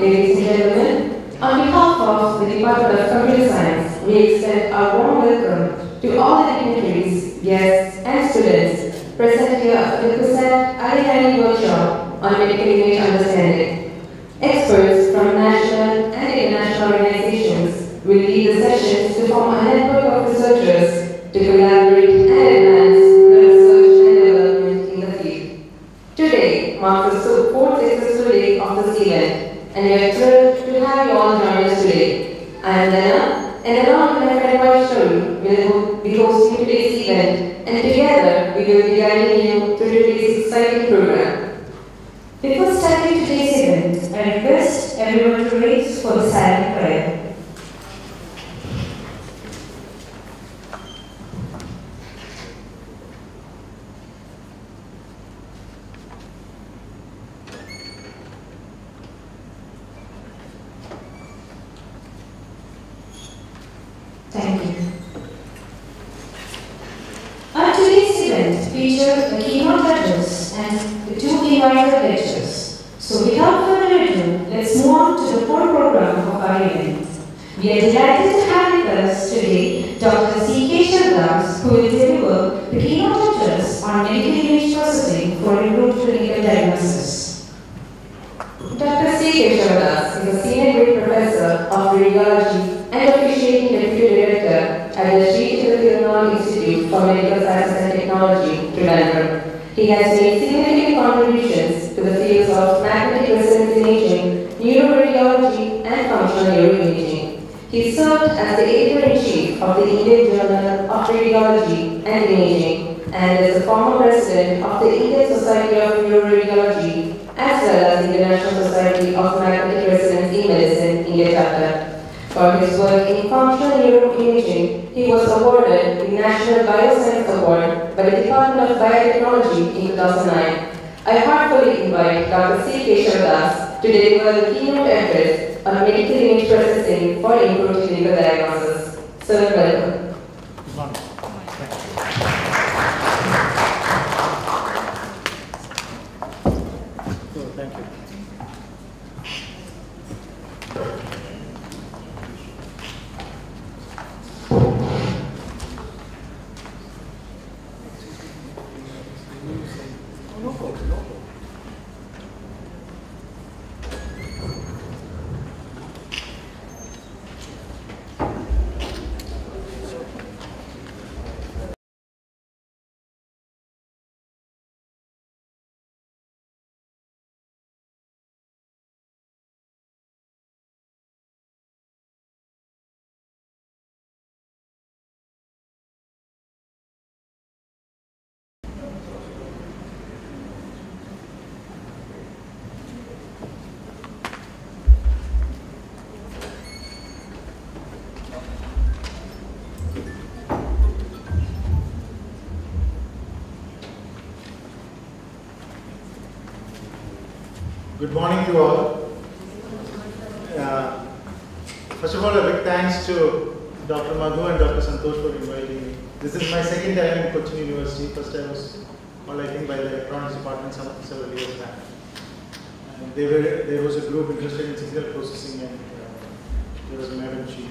ladies and gentlemen. On behalf of the Department of Computer Science, we extend a warm welcome to all the dignitaries, guests, and students present here at the CUSAT Ali Workshop on Medical Image Understanding. Experts from national and international organizations will lead the sessions to form a network of researchers to collaborate and advance the research and development in the field. Today marks the fourth successful day of this event, and thrilled to have you all join us today. I am Lena, and along with my friend Vaishnavi, we will be hosting today's event, and together we will be guiding you through today's exciting program. Before starting today's event, I request everyone to raise for the silent prayer. Good morning to all. Uh, First of all, a big thanks to Dr. Madhu and Dr. Santosh for inviting me. This is my second time in Cochin University. First I was called, I think, by the electronics department some several years back. And they were, there was a group interested in signal processing and uh, there was a madam she.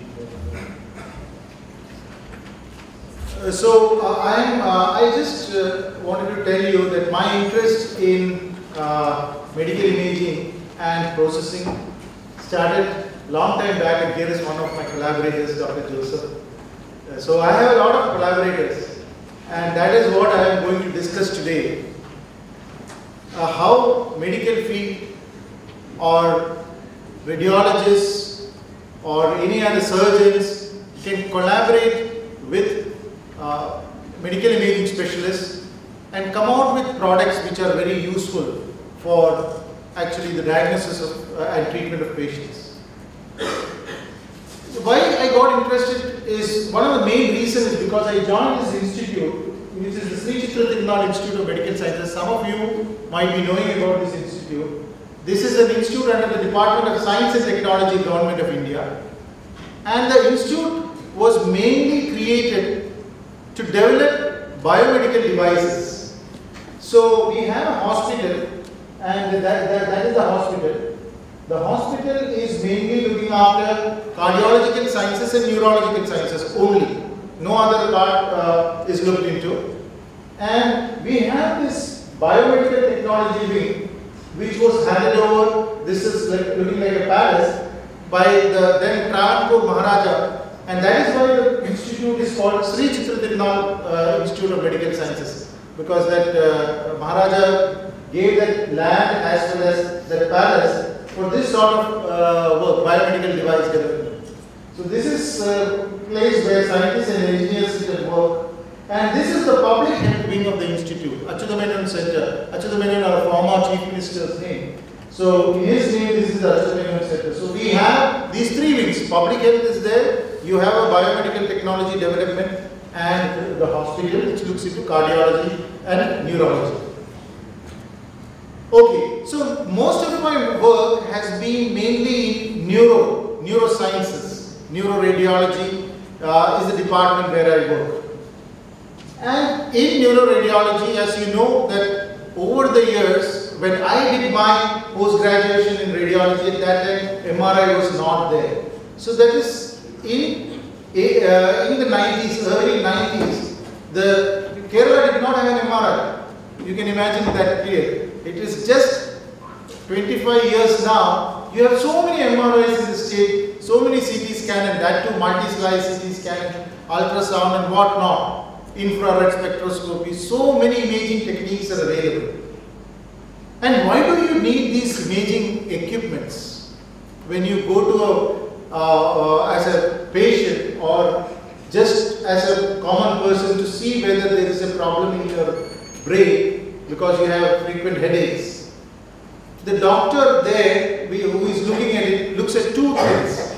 Uh, so uh, I. Uh, I just uh, wanted to tell you that my interest in uh, medical imaging and processing started long time back, and here is one of my collaborators, Dr. Joseph. Uh, so I have a lot of collaborators, and that is what I am going to discuss today. Uh, how medical field or radiologists or any other surgeons can collaborate with uh, medical imaging specialists and come out with products which are very useful for actually the diagnosis of, uh, and treatment of patients. Why I got interested is one of the main reasons is because I joined this institute, which is the Sri Chitra Tirunal Institute of Medical Sciences. Some of you might be knowing about this institute. This is an institute under the Department of Science and Technology, Government of India. And the institute was mainly created to develop biomedical devices. So we have a hospital and that, that, that is the hospital The hospital is mainly looking after cardiological sciences and neurological sciences only. No other part uh, is looked into. And we have this biomedical technology wing which was handed over, this is like, looking like a palace, by the then Travancore Maharaja and that is why the institute is called Sri Chitra Tirunal uh, Institute of Medical Sciences because that uh, Maharaja gave that land as well as that palace for this sort of uh, work, biomedical device development. So this is a place where scientists and engineers and work and this is the public health wing of the institute, Achyuta Menon Center. Achyuta Menon, our former chief minister's name. So in his name, this is the Achyuta Menon Center. So we have these three wings. Public health is there. You have a biomedical technology development and the hospital which looks into cardiology and neurology. Okay, so most of my work has been mainly in neuro, neurosciences, neuroradiology uh, is the department where I work. And in neuroradiology, as you know, that over the years, when I did my post-graduation in radiology, at that time MRI was not there. So that is in, uh, in the 90s, early 90s, the Kerala did not have an MRI. You can imagine that here. It is just 25 years now. You have so many MRIs in the state, so many CT scan and that too multi-slice CT scan, ultrasound and whatnot, infrared spectroscopy, so many imaging techniques are available. And why do you need these imaging equipments? When you go to a, uh, uh, as a patient or just as a common person to see whether there is a problem in your brain because you have frequent headaches. The doctor there who is looking at it looks at two things.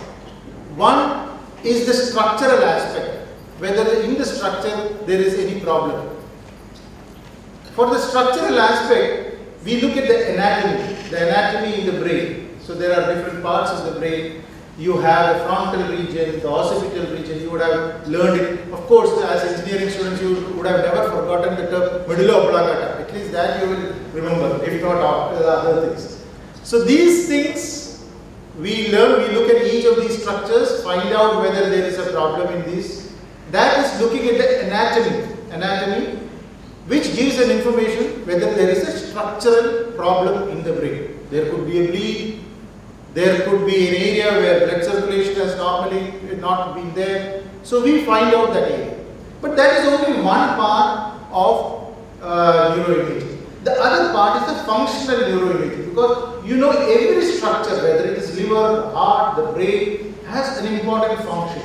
One is the structural aspect, whether in the structure there is any problem. For the structural aspect, we look at the anatomy, the anatomy in the brain. So there are different parts of the brain. You have the frontal region, the occipital region, you would have learned it. Of course, as engineering students, you would have never forgotten the term medulla oblongata. Least that you will remember, if not other things. So these things, we learn, we look at each of these structures, find out whether there is a problem in this. That is looking at the anatomy, anatomy, which gives an information whether there is a structural problem in the brain. There could be a bleed, there could be an area where blood circulation has normally not been there. So we find out that area. But that is only one part of uh, neuroimaging. The other part is the functional neuroimaging because you know every structure, whether it is liver, heart, the brain, has an important function.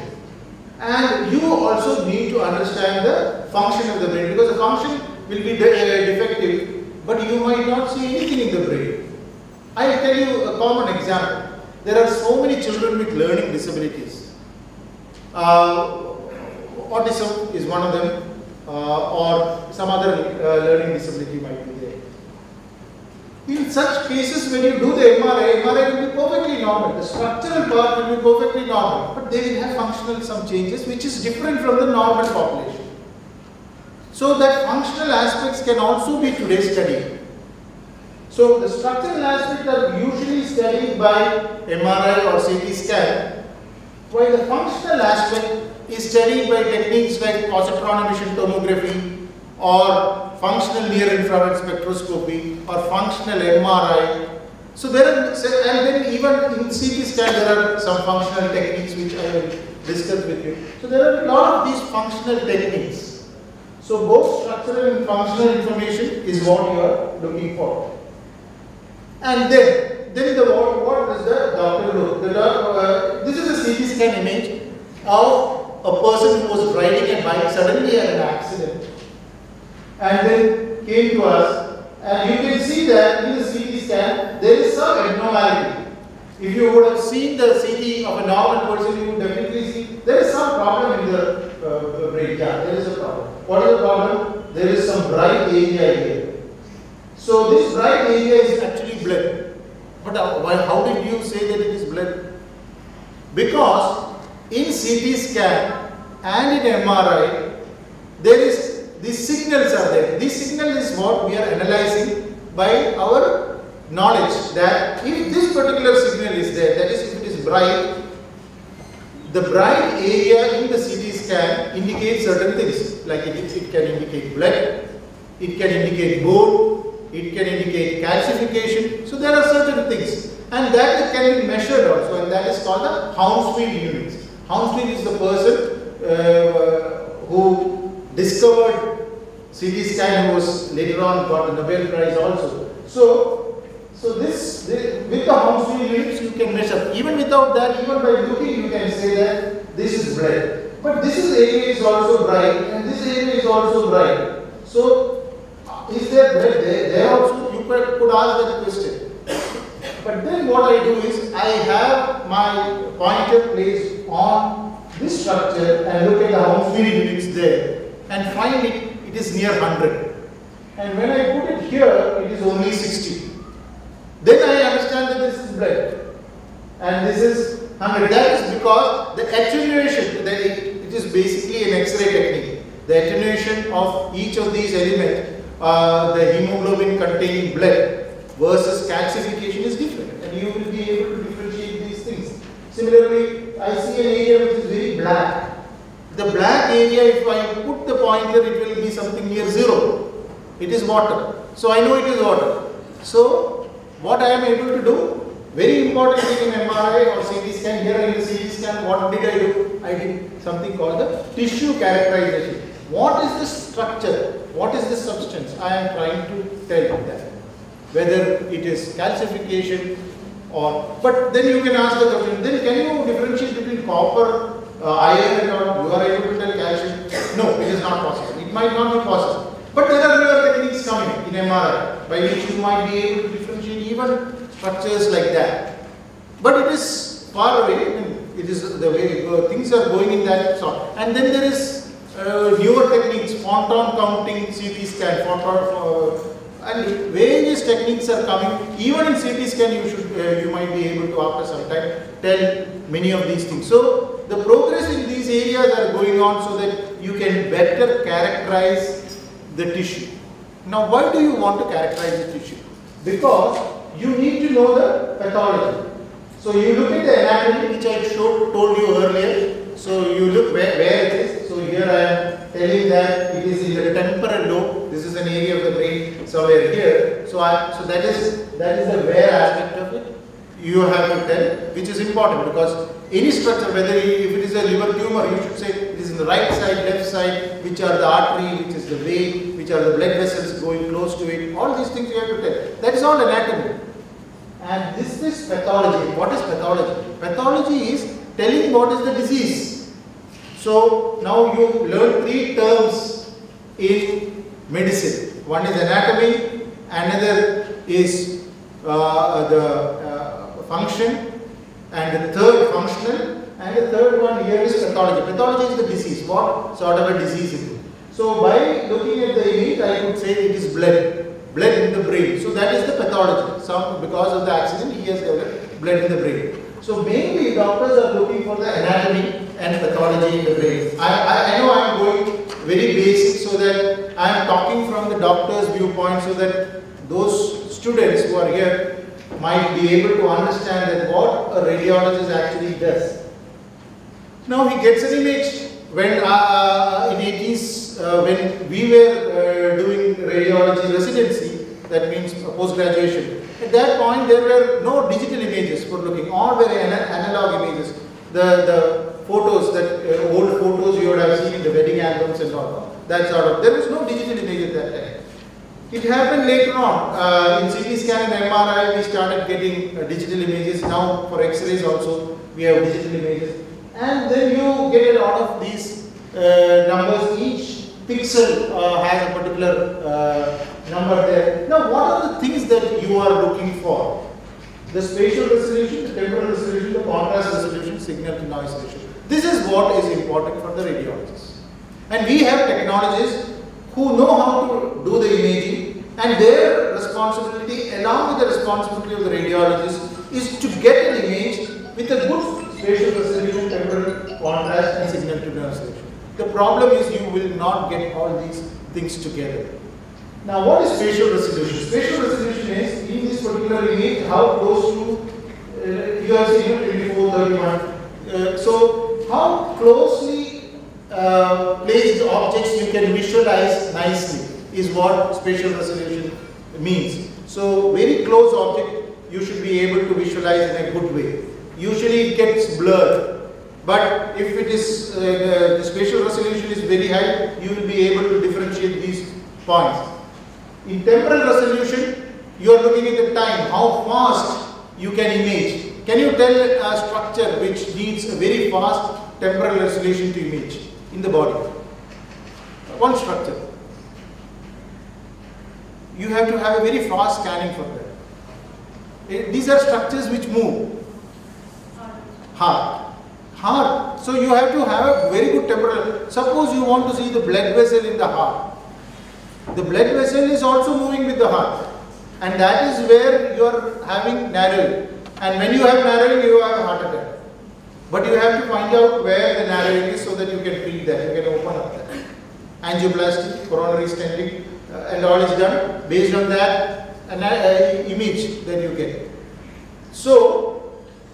And you also need to understand the function of the brain because the function will be de uh, defective, but you might not see anything in the brain. I'll tell you a common example. There are so many children with learning disabilities. Uh, autism is one of them, or some other uh, learning disability might be there. In such cases, when you do the MRI, MRI will be perfectly normal. The structural part will be perfectly normal, but they will have functional some changes which is different from the normal population. So that functional aspects can also be today studied. So the structural aspects are usually studied by MRI or CT scan, while the functional aspect is studied by techniques like positron emission tomography or functional near infrared spectroscopy or functional MRI. So there are, and then even in CT scan there are some functional techniques which I will discuss with you. So there are a lot of these functional techniques. So both structural and functional information is what you are looking for. And then, then the what, what does the doctor do? The uh, this is a CT scan image of a person who was riding a bike, suddenly had an accident and then came to us and you can see that in the CT scan there is some abnormality. If you would have seen the CT of a normal person, you would definitely see there is some problem in the uh, brain. Yeah, there is a problem. What is the problem? There is some bright area here. So this bright area is actually blood. But uh, why, how did you say that it is blood? Because in CT scan and in MRI, there is these signals are there. This signal is what we are analyzing by our knowledge that if this particular signal is there, that is if it is bright, the bright area in the CT scan indicates certain things like it, it can indicate blood, it can indicate bone, it can indicate calcification. So there are certain things and that can be measured also and that is called the Hounsfield units. Hounsfield is the person uh, who discovered CT scan who was later on got the Nobel Prize also. So, so this, this with the Hounsfield units you can measure. Even without that, even by looking you can say that this is bright. But this is area is also bright and this area is also bright. So, is there blood there? There also you could ask that question. But then what I do is I have my pointer placed on this structure and look at the Hounsfield units there and find it it is near 100. And when I put it here, it is only 60. Then I understand that this is blood. And this is 100. That is because the attenuation, the, it is basically an X-ray technique. The attenuation of each of these elements, uh, the hemoglobin containing blood versus calcification is different. You will be able to differentiate these things. Similarly, I see an area which is very black the black area, if I put the pointer, it will be something near zero. It is water. So I know it is water. So what I am able to do, very important thing in MRI or CT scan, here in the CT scan, what did I do? I did something called the tissue characterization. What is the structure? What is the substance? I am trying to tell you that. Whether it is calcification or, but then you can ask the question, then can you differentiate between copper uh, iron and all, you are able to tell calcium. No, it is not possible. It might not be possible. But there are newer techniques coming in MRI by which you might be able to differentiate even structures like that. But it is far away. It is the way uh, things are going in that sort. And then there is uh, newer techniques, photon counting CT scan, photon, uh, and various techniques are coming. Even in CT scan, you should, uh, you might be able to after some time tell many of these things. So the progress in these areas are going on so that you can better characterize the tissue. Now why do you want to characterize the tissue? Because you need to know the pathology. So you look at the anatomy which I showed, told you earlier. So you look where, where it is. So here I am telling that it is in the temporal lobe. This is an area of the brain somewhere here. So I, so that is that is the where aspect of it. You have to tell, which is important because any structure, whether if it is a liver tumor, you should say it is in the right side, left side, which are the artery, which is the vein, which are the blood vessels going close to it. All these things you have to tell. That is all anatomy. And this is pathology. What is pathology? Pathology is telling what is the disease. So now you learn three terms in medicine. One is anatomy, another is uh, the uh, function, and the third functional and the third one here is pathology. Pathology is the disease, what sort of a disease is it? So by looking at the image I could say it is blood, blood in the brain. So that is the pathology. Some because of the accident he has developed blood in the brain. So mainly doctors are looking for the anatomy and pathology in the brain. I, I, I know I am going very basic so that I am talking from the doctor's viewpoint so that those students who are here might be able to understand that what a radiologist actually does. Now he gets an image when uh, in 80s uh, when we were uh, doing radiology residency that means post-graduation at that point there were no digital images for looking all were analog images the the photos that uh, old photos you would have seen in the wedding albums and all that sort of there was no digital image at that time it happened later on. Uh, in CT scan and MRI, we started getting uh, digital images. Now for X-rays also, we have digital images. And then you get a lot of these uh, numbers. Each pixel uh, has a particular uh, number there. Now, what are the things that you are looking for? The spatial resolution, the temporal resolution, the contrast resolution, signal to noise ratio. This is what is important for the radiologists. And we have technologists who know how to do the imaging and their responsibility along with the responsibility of the radiologist is to get an image with a good spatial resolution, temporal contrast and signal to noise ratio. The problem is you will not get all these things together. Now what is spatial resolution? Spatial resolution is in this particular image how close to uh, you are seeing 24, 31. Uh, so how closely uh, placed objects you can visualize nicely is what spatial resolution means. So very close object you should be able to visualize in a good way. Usually it gets blurred, but if it is uh, the, the spatial resolution is very high, you will be able to differentiate these points. In temporal resolution, you are looking at the time, how fast you can image. Can you tell a structure which needs a very fast temporal resolution to image in the body? One structure. You have to have a very fast scanning for that. Eh, These are structures which move. Heart. Heart. So you have to have a very good temporal. Suppose you want to see the blood vessel in the heart. The blood vessel is also moving with the heart. And that is where you are having narrowing. And when you have narrowing, you have a heart attack. But you have to find out where the narrowing is so that you can treat that, you can open up that. Angioplasty, coronary stenting, uh, and all is done. Based on that, an uh, image that you get. So,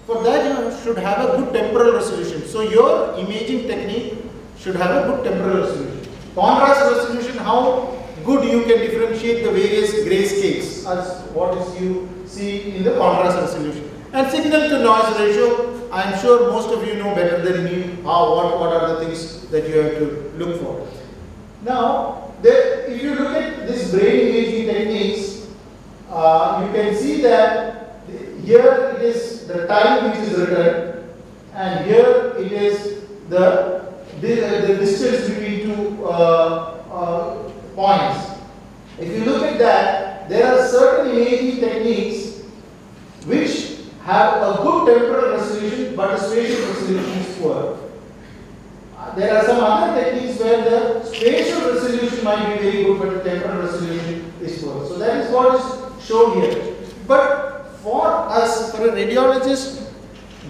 for that you should have a good temporal resolution. So, your imaging technique should have a good temporal resolution. Contrast resolution, how good you can differentiate the various grayscales as what is you see in the contrast resolution. And signal to noise ratio, I am sure most of you know better than me how, what, what are the things that you have to look for. Now, there, if you look at this brain imaging techniques, uh, you can see that here it is the time which is written and here it is the, the, the distance between two uh, uh, points. If you look at that, there are certain imaging techniques which have a good temporal resolution but the spatial resolution is poor. Uh, There are some other techniques where the spatial resolution might be very good but the temporal resolution is poor. So that is what is shown here. But for us, for a radiologist,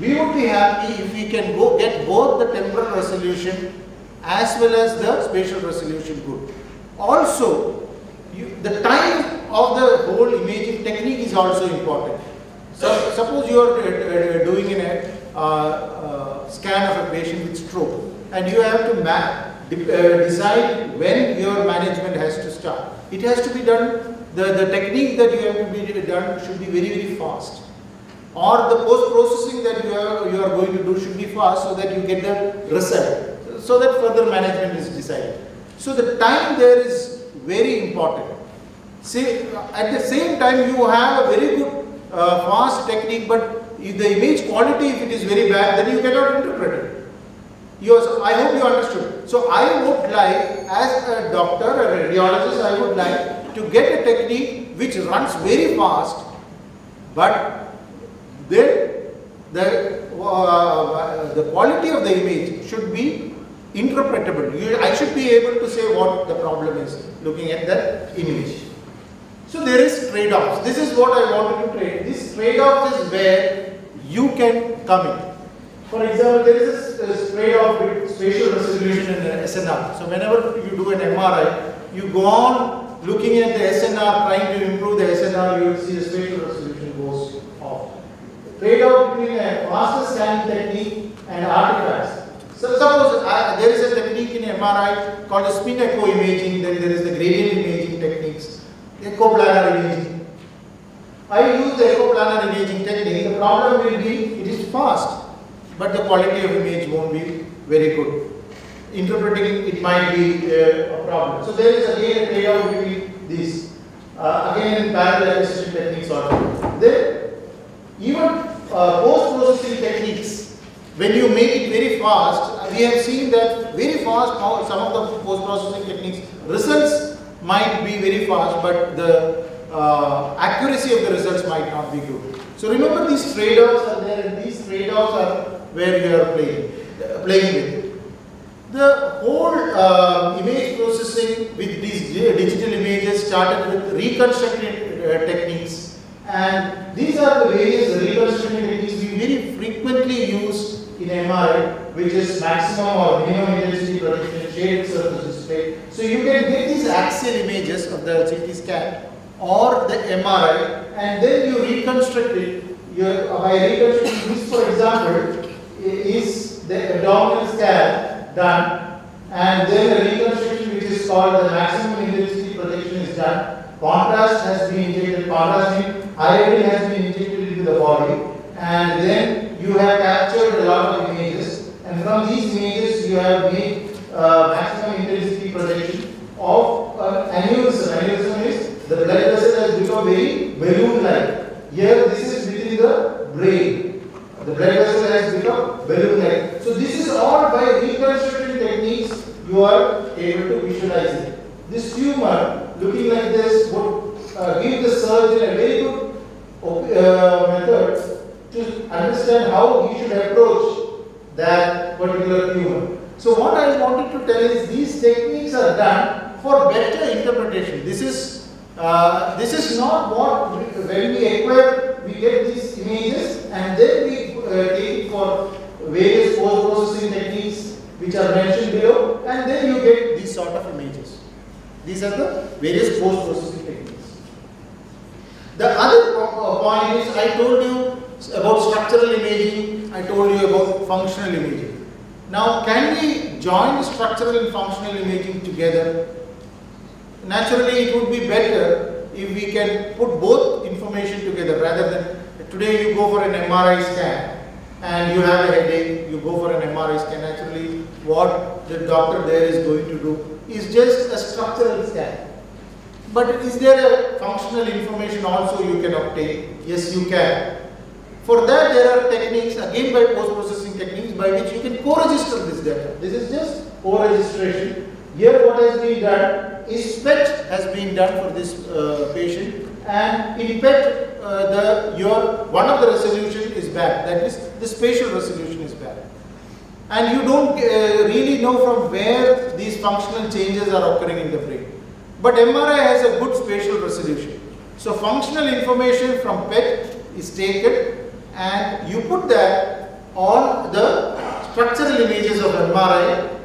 we would be happy if we can go get both the temporal resolution as well as the spatial resolution good. Also, you, the time of the whole imaging technique is also important. So, suppose you are uh, uh, doing in a uh, uh, scan of a patient with stroke, and you have to ma- de- uh, decide when your management has to start. It has to be done. The, the technique that you have to be done should be very very fast, or the post processing that you are you are going to do should be fast so that you get the result, so that further management is decided. So the time there is very important. See, at the same time you have a very good uh, fast technique, but if the image quality, if it is very bad, then you cannot interpret it. I hope you understood. So I would like, as a doctor, a radiologist, I would like to get a technique which runs very fast, but then the uh, the quality of the image should be interpretable. You, I should be able to say what the problem is looking at the image. So there is trade-offs. This is what I wanted to trade. This trade-off is where you can come in. For example, there is a, a trade-off spatial resolution and uh, SNR. So whenever you do an MRI, you go on looking at the SNR, trying to improve the SNR, you will see the spatial resolution goes off. Trade-off between a faster scanning technique and artifacts. So suppose uh, there is a technique in MRI called a spin echo imaging, then there is the gradient imaging techniques, echoplanar imaging. I use the echoplanar imaging technique. The problem will be it is fast, but the quality of image won't be very good. Interpreting it might be uh, a problem. So there is again a trade-off between these. Uh, again in parallel assisted techniques also. Then even uh, post-processing techniques, when you make it very fast, we have seen that very fast, some of the post-processing techniques, results might be very fast, but the uh, accuracy of the results might not be good. So remember these trade-offs are there and these trade-offs are where you are playing, uh, playing with. The whole uh, image processing with these digital images started with reconstructed uh, techniques and these are the various reconstruction techniques we very frequently use in MRI which is maximum or minimum intensity projection, shaded surface display, So you can get these axial images of the CT scan or the MRI and then you reconstruct it. Your, by reconstructing this for example is the abdominal scan done and then the reconstruction which is called the maximum intensity projection is done. Contrast has been injected, contrast means iodine has been injected into the body and then you have captured a lot of images and from these images you have made uh, maximum intensity projection of uh, aneurysm. Aneurysm is the blood vessel has become very balloon-like. Here this is within the brain. The blood vessel has become balloon-like. So this is all by reconstruction techniques you are able to visualize it. This tumor looking like this would uh, give the surgeon a very good uh, method to understand how he should approach that particular tumor. So what I wanted to tell is these techniques are done for better interpretation. This is uh, this is not what when we acquire we get these images and then we take for various post processing techniques which are mentioned below and then you get these sort of images. These are the various post processing techniques. The other uh, point is I told you about structural imaging, I told you about functional imaging. Now, can we join structural and functional imaging together? Naturally, it would be better if we can put both information together rather than today you go for an MRI scan and you have a headache, you go for an MRI scan. Actually, what the doctor there is going to do is just a structural scan. But is there a functional information also you can obtain? Yes, you can. For that, there are techniques, again by post-processing techniques, by which you can co-register this data. This is just co-registration. Here what has been done is PET has been done for this uh, patient and in PET uh, the your one of the resolution is bad. That is the spatial resolution is bad. And you don't uh, really know from where these functional changes are occurring in the brain. But MRI has a good spatial resolution. So functional information from PET is taken and you put that on the structural images of MRI.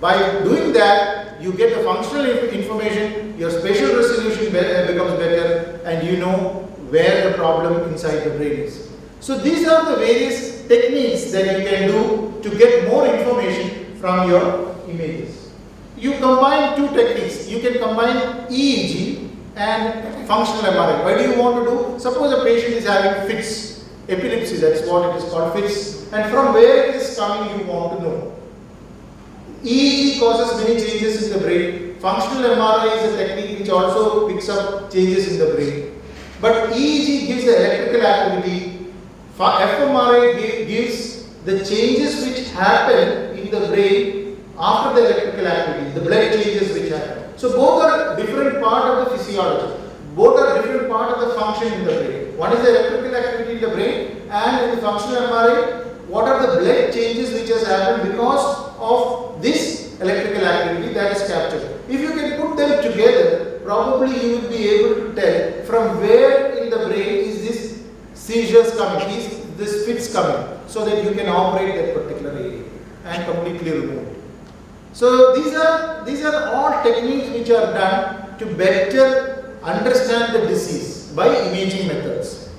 By doing that, you get the functional information, your spatial resolution becomes better, and you know where the problem inside the brain is. So these are the various techniques that you can do to get more information from your images. You combine two techniques. You can combine EEG and functional MRI. Why do you want to do? Suppose a patient is having fits epilepsy, that's what it is called fits. And from where it is coming, you want to know. EEG causes many changes in the brain. Functional MRI is a technique which also picks up changes in the brain. But EEG gives the electrical activity. fMRI gives the changes which happen in the brain after the electrical activity, the blood changes which happen. So both are different part of the physiology. Both are different part of the function in the brain. One is the electrical activity in the brain and in the functional MRI, what are the blood changes which has happened because of this electrical activity that is captured. If you can put them together, probably you will be able to tell from where in the brain is this seizures coming, is this fits coming, so that you can operate that particular area and completely remove it. So these are these are all techniques which are done to better understand the disease by imaging methods.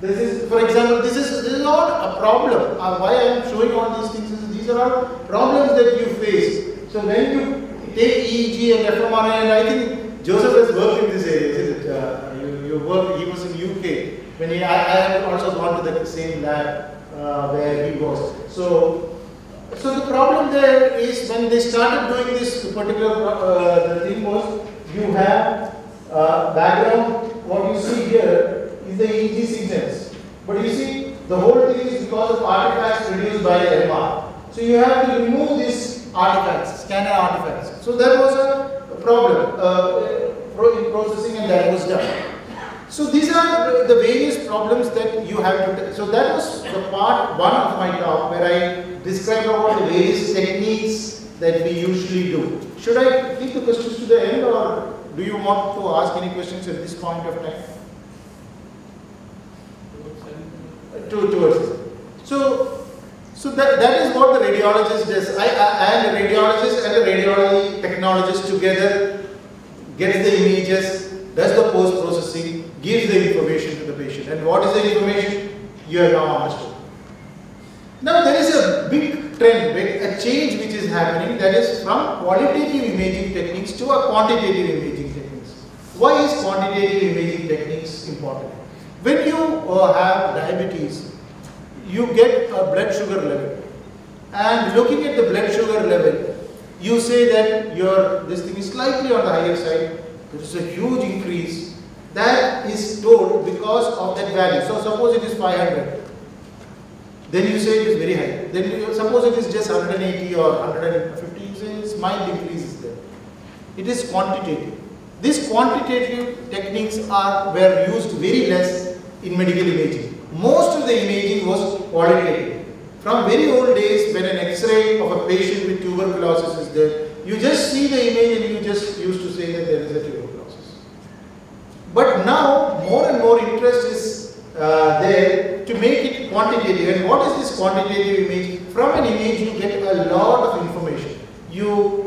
This is, for example, this is this is not a problem. Uh, why I am showing all these things is these are all problems that you face. So when you take EEG and fMRI, and I think Joseph has worked in this area, isn't it? Uh, you, you work, he was in UK. When he, I, I have also gone to the same lab uh, where he was. So, so the problem there is when they started doing this particular uh, the thing was you have uh, background, what you see here is the EEG signals. But you see, the whole thing is because of artifacts produced by the MR. So you have to remove these artifacts, scanner artifacts. So that was a problem uh, in processing and that was done. So these are the various problems that you have to, so that was the part one of my talk where I described about the various techniques that we usually do. Should I keep the questions to the end or do you want to ask any questions at this point of time? To, towards So, So that, that is what the radiologist does. I, I, and the radiologist and the radiology technologist together gets the images, does the post-processing, gives the information to the patient. And what is the information? You have now understood. Now there is a big trend, a change which is happening that is from qualitative imaging techniques to a quantitative imaging techniques. Why is quantitative imaging techniques important? When you uh, have diabetes, you get a blood sugar level and looking at the blood sugar level, you say that your this thing is slightly on the higher side, there is a huge increase. That is told because of that value. So suppose it is 500, then you say it is very high. Then you, suppose it is just 180 or 150, you say it's mild increase is there. It is quantitative. These quantitative techniques are were used very less in medical imaging. Most of the imaging was qualitative. From very old days, when an X-ray of a patient with tuberculosis is there, you just see the image and you just used to say that there is a tuberculosis. But now, more and more interest is uh, there to make it quantitative. And what is this quantitative image? From an image, you get a lot of information. You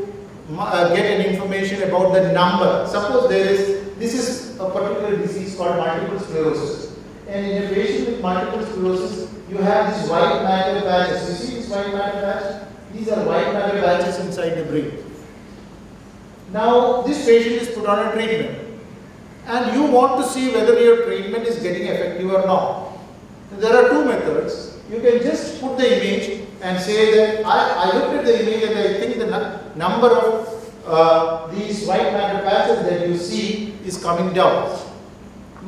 uh, get an information about the number. Suppose there is, this is a particular disease called multiple sclerosis. And in a patient with multiple sclerosis, you have these white matter patches. You see this white matter patch? These are white matter patches inside the brain. Now, this patient is put on a treatment and you want to see whether your treatment is getting effective or not. There are two methods. You can just put the image and say that I, I looked at the image and I think the number of uh, these white matter patches that you see is coming down.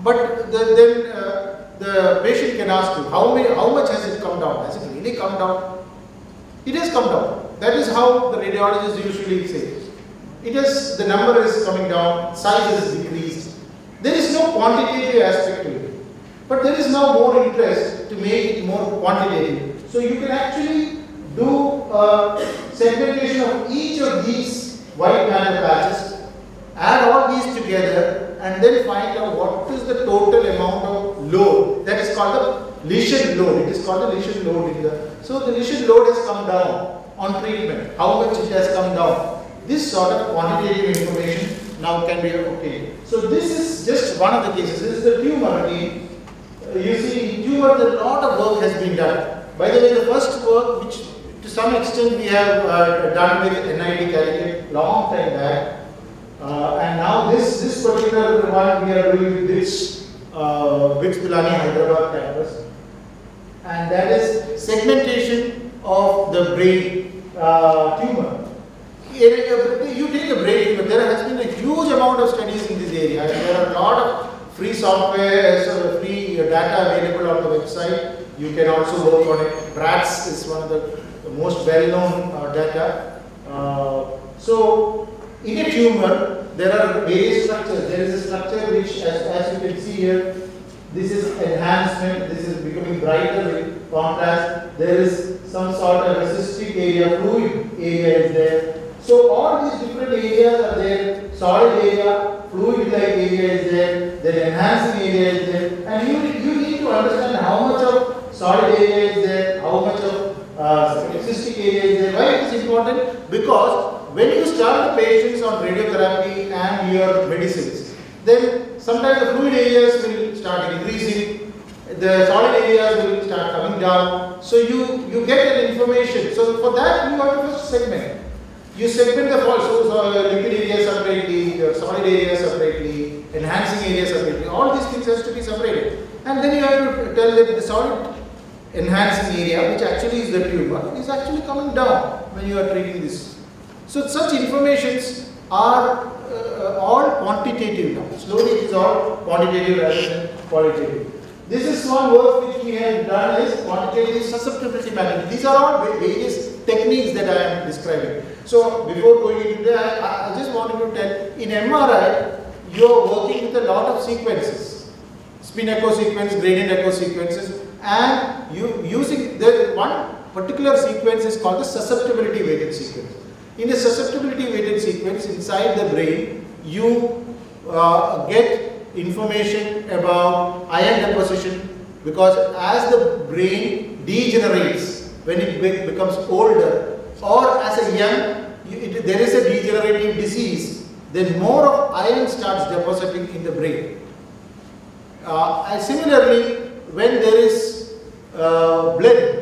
But the, then uh, the patient can ask you, how, many, how much has it come down? Has it really come down? It has come down. That is how the radiologist usually says. It is, the number is coming down, size is decreased. There is no quantitative aspect to it. But there is now more interest to make it more quantitative. So you can actually do a segmentation of each of these white matter patches, add all these together and then find out what is the total amount of load. That is called the lesion load. It is called the lesion load. In the, so the lesion load has come down on treatment. How much it has come down. This sort of quantitative information now can be obtained. So this is just one of the cases. This is the tumor. Uh, you see in tumor a lot of work has been done. By the way, the first work which to some extent we have uh, done with NIT Calicut long time back uh, and now this, this particular one we are doing with this uh, Pilani Hyderabad campus and that is segmentation of the brain uh, tumor. You take a brain tumor, there has been a huge amount of studies in this area. There are a lot of free software, so free data available on the website. You can also work on it. BRATS is one of the, the most well-known uh, data. Uh, so, in a tumor, there are various structures. There is a structure which, as, as you can see here, this is enhancement, this is becoming brighter with contrast. There is some sort of resistive area, fluid area is there. So all these different areas are there, solid area, fluid-like area is there, then enhancing area is there, and you, you need to understand how much of solid area is there, how much of uh, existing area is there. Why it is important? Because when you start the patients on radiotherapy and your medicines, then sometimes the fluid areas will start increasing, the solid areas will start coming down. So you, you get an information. So for that you have to segment. You segment the fault, so uh, liquid area separately, the solid area separately, enhancing area separately. All these things has to be separated. And then you have to tell that the solid enhancing area, which actually is the tumor, is actually coming down when you are treating this. So such informations are uh, all quantitative now. Slowly it is all quantitative rather than qualitative. This is one work which we have done is quantitative susceptibility management. These are all various techniques that I am describing. So before going into that, I, I just wanted to tell, in MRI, you are working with a lot of sequences. Spin echo sequence, gradient echo sequences, and you using the one particular sequence is called the susceptibility weighted sequence. In a susceptibility weighted sequence inside the brain, you uh, get information about iron deposition because as the brain degenerates, when it be- becomes older or as a young, it- there is a degenerative disease, then more of iron starts depositing in the brain. Uh, and similarly, when there is uh, blood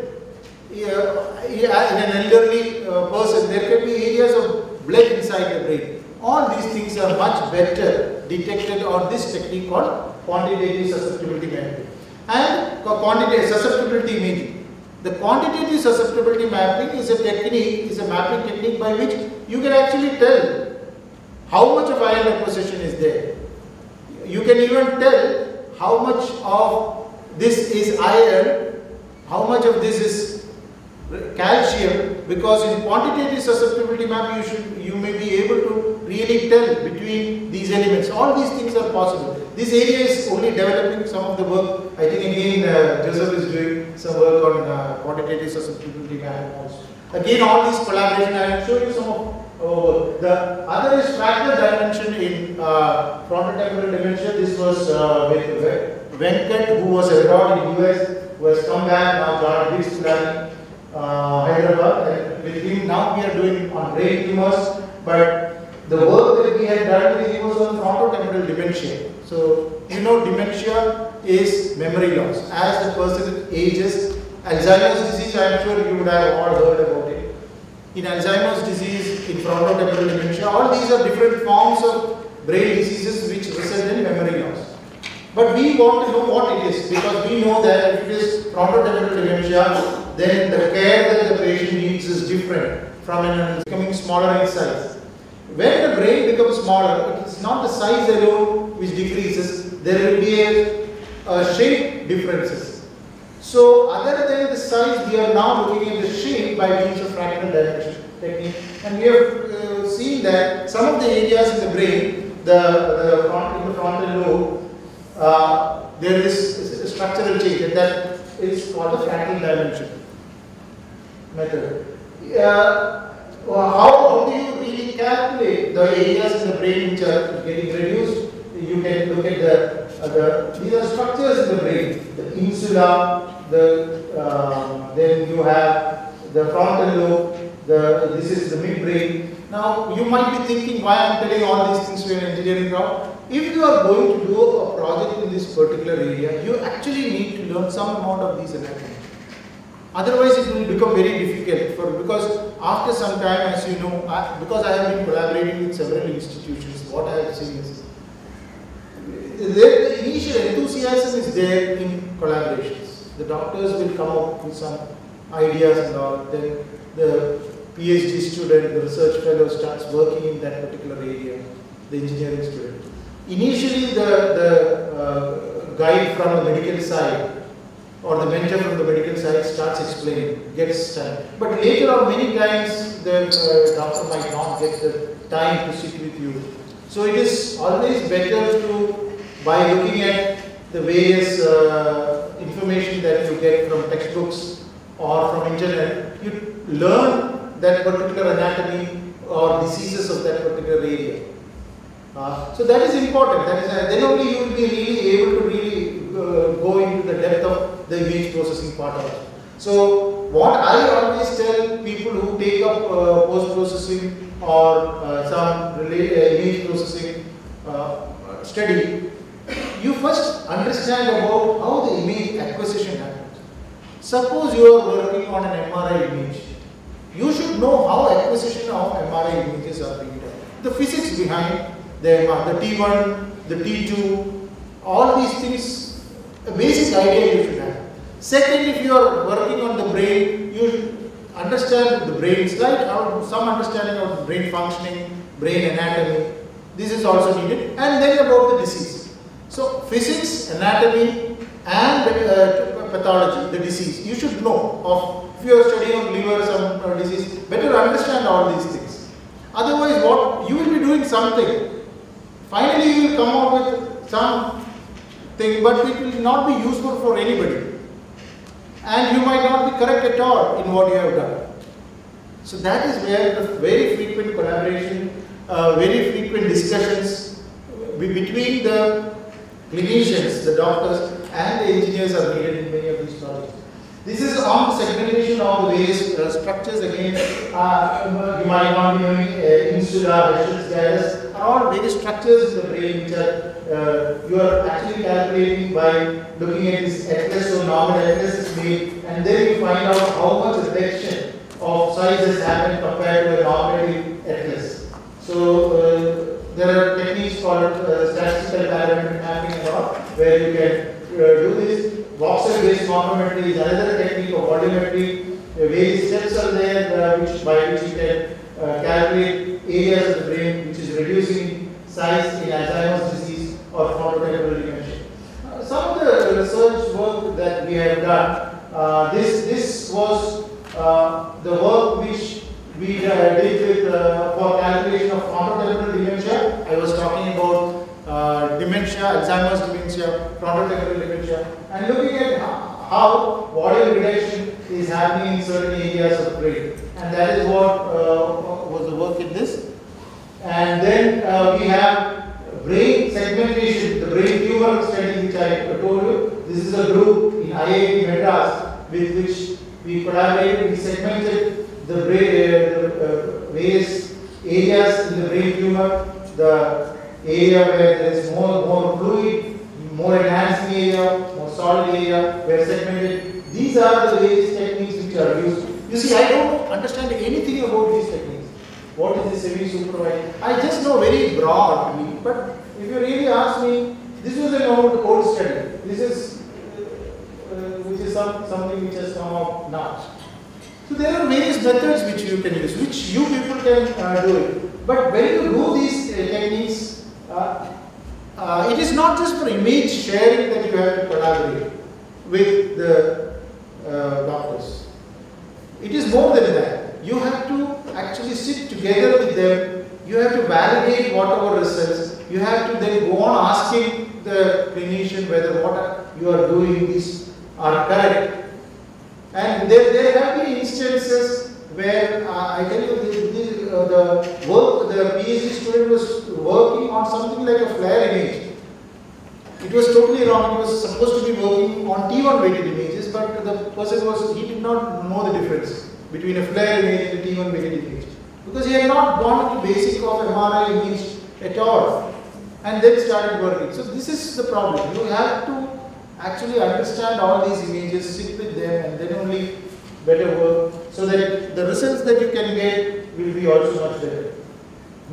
in an elderly uh, person, there can be areas of blood inside the brain. All these things are much better detected on this technique called quantitative susceptibility mapping and quantitative susceptibility imaging. The quantitative susceptibility mapping is a technique, is a mapping technique by which you can actually tell how much of iron deposition is there. You can even tell how much of this is iron, how much of this is calcium, because in quantitative susceptibility map you should you may be able to really tell between these elements. All these things are possible. This area is only developing some of the work. I think again uh, Joseph is doing some work on uh, quantitative susceptibility map also. Again, all these collaboration. I will show you some of Oh, the other is fractal dimension in uh, frontotemporal dementia. This was uh, with Ve- Venkat, who was abroad in US, who has come back now, got big study, uh, Hyderabad. With him, now we are doing on brain tumors, but the work that we had done with him was on frontotemporal dementia. So, you know, dementia is memory loss. As the person ages, Alzheimer's disease, I am sure you would have all heard about it in Alzheimer's disease, in frontotemporal dementia, all these are different forms of brain diseases which result in memory. But we want to know what it is because we know that if it is frontotemporal dementia, then the care that the patient needs is different from an becoming smaller in size. When the brain becomes smaller, it is not the size alone which decreases, there will be a, a shape differences. So other than the size, we are now looking at the shape by means of fractal dimension technique, and we have uh, seen that some of the areas in the brain, the, the the frontal lobe, uh, there is a structural change, and that is called the fractal dimension method. Uh, how, do you really calculate the areas in the brain which are getting reduced? You can look at the, uh, the these are structures in the brain, the insula, the uh, then you have the frontal lobe, the this is the midbrain. Now you might be thinking why I'm telling all these things to an engineering crowd. If you are going to do a project in this particular area, you actually need to learn some amount of these anatomy. Otherwise, it will become very difficult for because after some time, as you know, I, because I have been collaborating with several institutions, what I have seen is the, the initial enthusiasm is there in collaborations. The doctors will come up with some ideas and all. Then the PhD student, the research fellow starts working in that particular area, the engineering student. Initially, the, the uh, guide from the medical side or the mentor from the medical side starts explaining, gets time. But later on, many times the uh, doctor might not get the time to sit with you. So it is always better to, by looking at the various uh, information that you get from textbooks or from internet, you learn that particular anatomy or diseases of that particular area. Uh, so that is important. That is, uh, then only you will be really able to really uh, go into the depth of the image processing part of it. So what I always tell people who take up uh, post processing or uh, some relate, uh, image processing study, you first understand about how the image acquisition happens. Suppose you are working on an MRI image, you should know how acquisition of MRI images are being done. The physics behind the the T1, the T2, all these things, a basic idea you should have. Second, if you are working on the brain, you should understand the brain slide, have some understanding of brain functioning, brain anatomy. This is also needed. And then about the disease. So, physics, anatomy, and uh, pathology, the disease. You should know of, if you are studying liver, some uh, disease, better understand all these things. Otherwise, what you will be doing something. Finally, you will come out with some thing, but it will not be useful for anybody. And you might not be correct at all in what you have done. So that is where the very frequent collaboration, uh, very frequent discussions between the clinicians, the doctors, and the engineers are needed in many of these projects. This is on segmentation of the various uh, structures again. Uh, you might not be uh, are all various structures in the brain which are uh, you are actually calculating by looking at this atlas or normal atlas is made, and then you find out how much reduction of size has happened compared to a normative atlas. So uh, there are techniques called uh, statistical parametric mapping and all, where you can uh, do this. Voxel based morphometry is another technique of volumetry. Uh, various steps are there uh, which, by which you can uh, calculate areas of the brain which is reducing size in Alzheimer's disease or frontotemporal dementia. Uh, some of the research work that we have done, uh, this, this was uh, the work which we did with uh, for calculation of frontotemporal dementia. I was talking about uh, dementia, Alzheimer's dementia, frontotemporal dementia, and looking at how volume reduction is happening in certain areas of the brain. And that is what uh, was the work in this. And then uh, we have brain segmentation, the brain tumor study which I told you. This is a group in IIT Madras with which we collaborated, we segmented the brain, uh, the uh, various areas in the brain tumor, the area where there is more, more fluid, more enhancing area, more solid area, were segmented. These are the various techniques which are used. You see, I don't understand anything about these techniques. What is this semi-supervised? I just know very broadly, but if you really ask me, this was an old, old study. This is, uh, uh, which is some, something which has come up now. So there are various methods which you can use, which you people can uh, do it. But when you do these uh, techniques, uh, uh, it is not just for image sharing that you have to collaborate with the uh, doctors. It is more than that. You have to actually sit together with them. You have to validate whatever results. You have to then go on asking the clinician whether what you are doing is are correct. And there, there have been instances where uh, I tell you the, the, uh, the work, the PhD student was working on something like a FLAIR image. It was totally wrong. He was supposed to be working on T1 weighted images, but the person was, he did not know the difference between a FLAIR image and a T1 weighted image. Because he had not gone to the basic of MRI image at all. And then started working. So this is the problem. You have to actually understand all these images, sit with them, and then only better work so that the results that you can get will be also much better.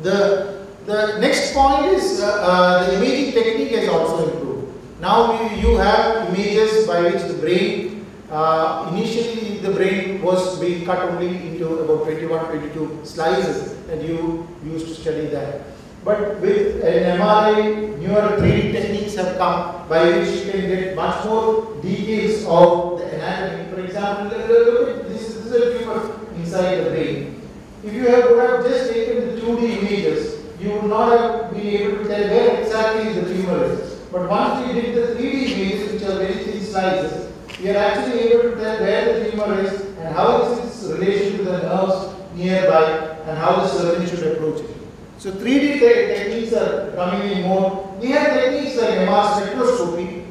The, the next point is uh, uh, the imaging technique has also improved. Now you have images by which the brain, uh, initially the brain was being cut only into about 21, 22 slices and you used to study that. But with an MRI, newer 3D techniques have come by which you can get much more details of the anatomy. For example, look at this, this is a tumor inside the brain. If you have, would have just taken the 2D images, you would not have been able to tell where exactly the tumor is. But once we did the 3D images, which are very thin slices, we are actually able to tell where the tumor is and how is its relation to the nerves nearby and how the surgeon should approach it. So 3D te- techniques are coming in more. We have techniques like MR spectroscopy,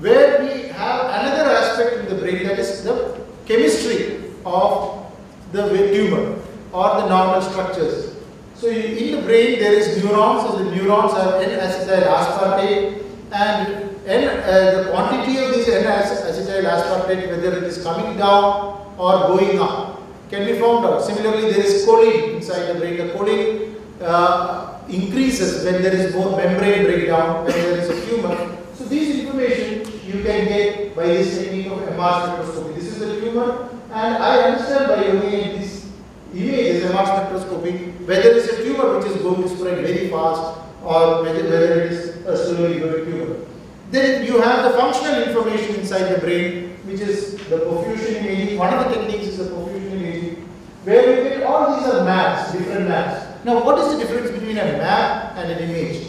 where we have another aspect in the brain that is the chemistry of the tumor or the normal structures. So in the brain there is neurons and the neurons are N-acetyl aspartate and N, uh, the quantity of this N-acetyl aspartate whether it is coming down or going up can be found out. Similarly there is choline inside the brain. The choline uh, increases when there is more membrane breakdown, when there is a tumor. So this information you can get by this technique of MR spectroscopy. This is the tumor and I understand by looking at this image MR spectroscopy whether it's a tumor which is going to spread very fast or whether, whether it is a slowly growing tumor. Then you have the functional information inside the brain which is the perfusion imaging. One of the techniques is the perfusion imaging where you get all these are maps, different maps. Now what is the difference between a map and an image?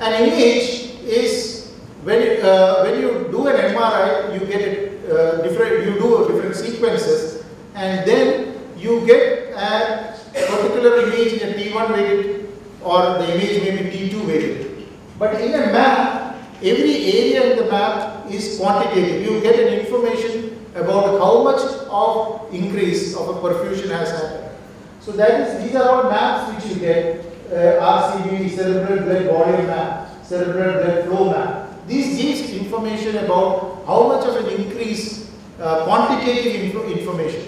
An image is when you, uh, when you do an MRI, you get it uh, different. You do different sequences, and then you get a particular image in a T1 weighted, or the image may be T2 weighted. But in a map, every area in the map is quantitative. You get an information about how much of increase of a perfusion has happened. So that is, these are all maps which you get, uh, RCB, cerebral blood volume map, cerebral blood flow map. These gives information about how much of an increase, uh, quantitative info information.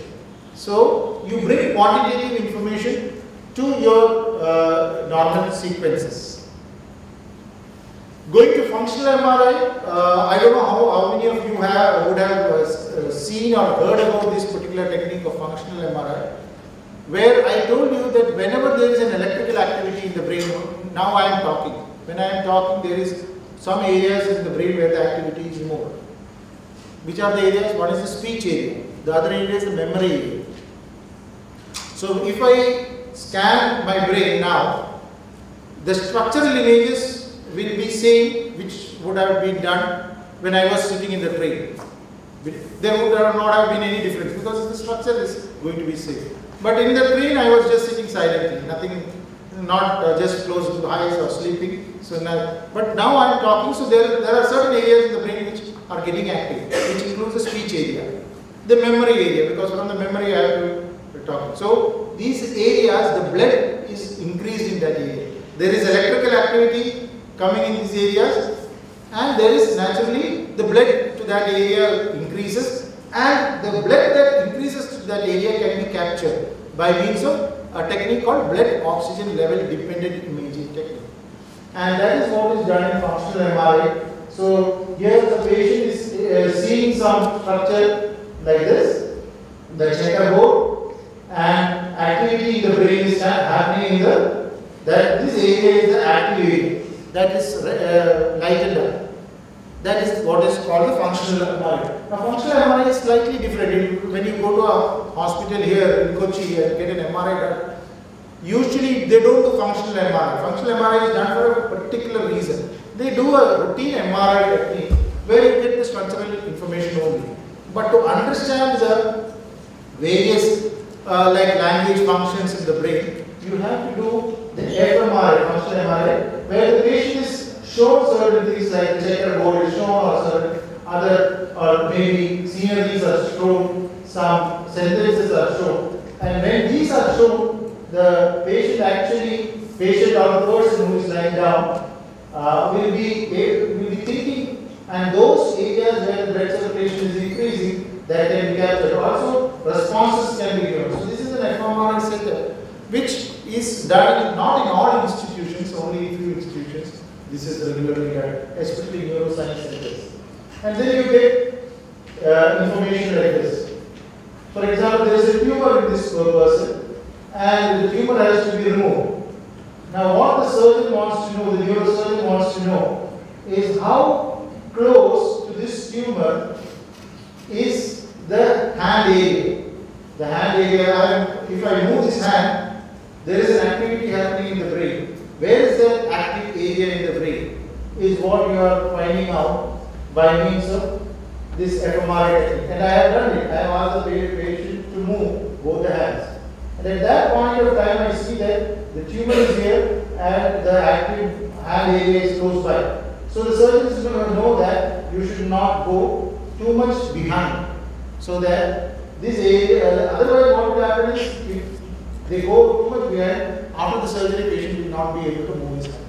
So you bring quantitative information to your uh, normal sequences. Going to functional MRI, uh, I don't know how, how many of you have would have uh, uh, seen or heard about this particular technique of functional MRI, where I told you that whenever there is an electrical activity in the brain, now I am talking. When I am talking, there is some areas in the brain where the activity is more. Which are the areas? One is the speech area, the other area is the memory area. So if I scan my brain now, the structural images will be same which would have been done when I was sitting in the train. There would not have been any difference because the structure is going to be same. But in the train I was just sitting silently, nothing, not uh, just closed eyes or sleeping. So now, but now I am talking, so there, there are certain areas in the brain which are getting active, which includes the speech area, the memory area, because from the memory I have to talk. So these areas, the blood is increased in that area. There is electrical activity coming in these areas and there is naturally the blood to that area increases and the blood that increases to that area can be captured by means of a technique called blood oxygen level dependent imaging technique. And that is what is done in functional MRI. So here the patient is uh, seeing some structure like this, the checkerboard and activity in the brain is happening in the, that this area is the active that is uh, lightened up. That is what is called the functional MRI. Now functional MRI is slightly different. When you go to a hospital here in Kochi and get an MRI done, usually they don't do functional MRI. Functional MRI is done for a particular reason. They do a routine MRI technique where you get the structural information only. But to understand the various uh, like language functions in the brain, you have to do the fMRI, functional MRI, where the patient is shown certain things like the checkerboard is shown or certain other or maybe sceneries are shown, some sentences are shown. And when these are shown, the patient actually, patient or the person who is lying down uh, will be will be thinking and those areas where the blood circulation is increasing that can be captured. Also responses can be given. So this is an fMRI setup which is done not in all institutions, only in few institutions. This is regularly done, especially neuroscience centers. And then you get uh, information like this. For example, there is a tumor in this person and the tumor has to be removed. Now what the surgeon wants to know, the neurosurgeon wants to know, is how close to this tumor is the hand area. The hand area, if I move this hand, there is an activity happening in the brain. Where is that active area in the brain? Is what you are finding out by means of this fMRI technique. And I have done it. I have asked the patient to move both the hands. And at that point of time, I see that the tumor is here and the active hand area is close by. So the surgeon is going to know that you should not go too much behind. So that this area, otherwise what will happen is they go too much behind, after the surgery patient will not be able to move his hand.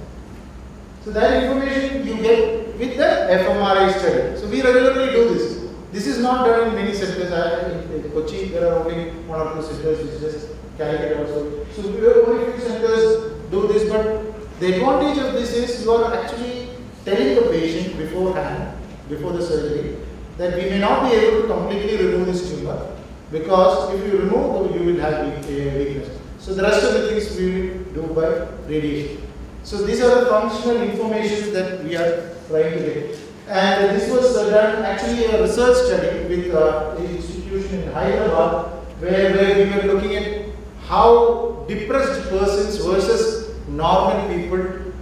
So that information you get with the fMRI study. So we regularly do this. This is not done in many centers. I, in, Kochi, there are only one or two centers which just Calicut also. So we have only few centers do this, but the advantage of this is you are actually telling the patient beforehand, before the surgery, that we may not be able to completely remove this tumor because if you remove, them, you will have weakness. So the rest of the things we will do by radiation. So these are the functional information that we are trying to get. And this was uh, done actually a research study with uh, an institution in Hyderabad where, where we were looking at how depressed persons versus normal people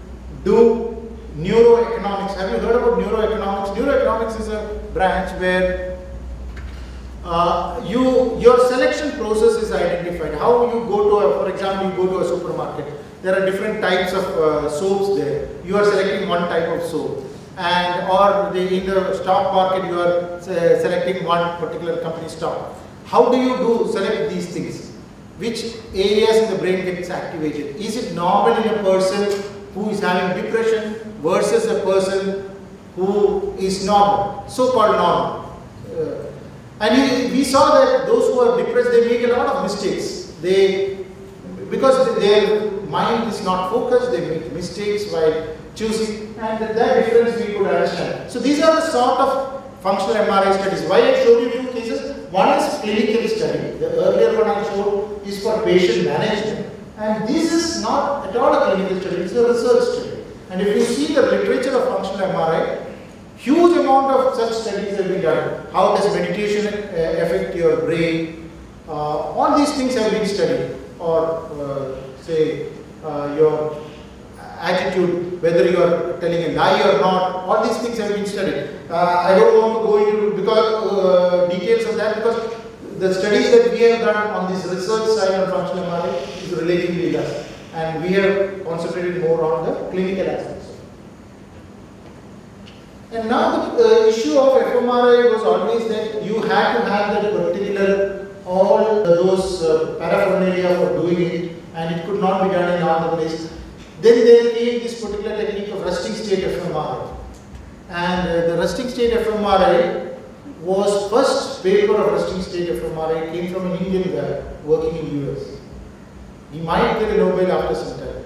do neuroeconomics. Have you heard about neuroeconomics? Neuroeconomics is a branch where uh, you your selection process is identified. How you go to, a, for example, you go to a supermarket. There are different types of uh, soaps there. You are selecting one type of soap. and or the, in the stock market you are say, selecting one particular company stock. How do you do select these things? Which areas in the brain gets activated? Is it normal in a person who is having depression versus a person who is normal, so-called normal? Uh, and we saw that those who are depressed, they make a lot of mistakes. They, because their mind is not focused, they make mistakes while choosing, and that, that difference we could understand. So these are the sort of functional MRI studies. Why I showed you two cases? One is clinical study. The earlier one I showed is for patient management. And this is not at all a clinical study, it's a research study. And if you see the literature of functional MRI, huge amount of such studies have been done. How does meditation uh, affect your brain? Uh, all these things have been studied. Or uh, say uh, your attitude, whether you are telling a lie or not, all these things have been studied. Uh, I don't want to go into because uh, details of that because the studies that we have done on this research side on functional MRI is relatively less, and we have concentrated more on the clinical aspects. And now the uh, issue of fMRI was always that you had to have that particular all those uh, paraphernalia for doing it, and it could not be done in all the place. Then there came this particular technique of resting state fMRI. And uh, the resting state fMRI was first paper of resting state fMRI came from an Indian guy working in US. He might get a Nobel after some time.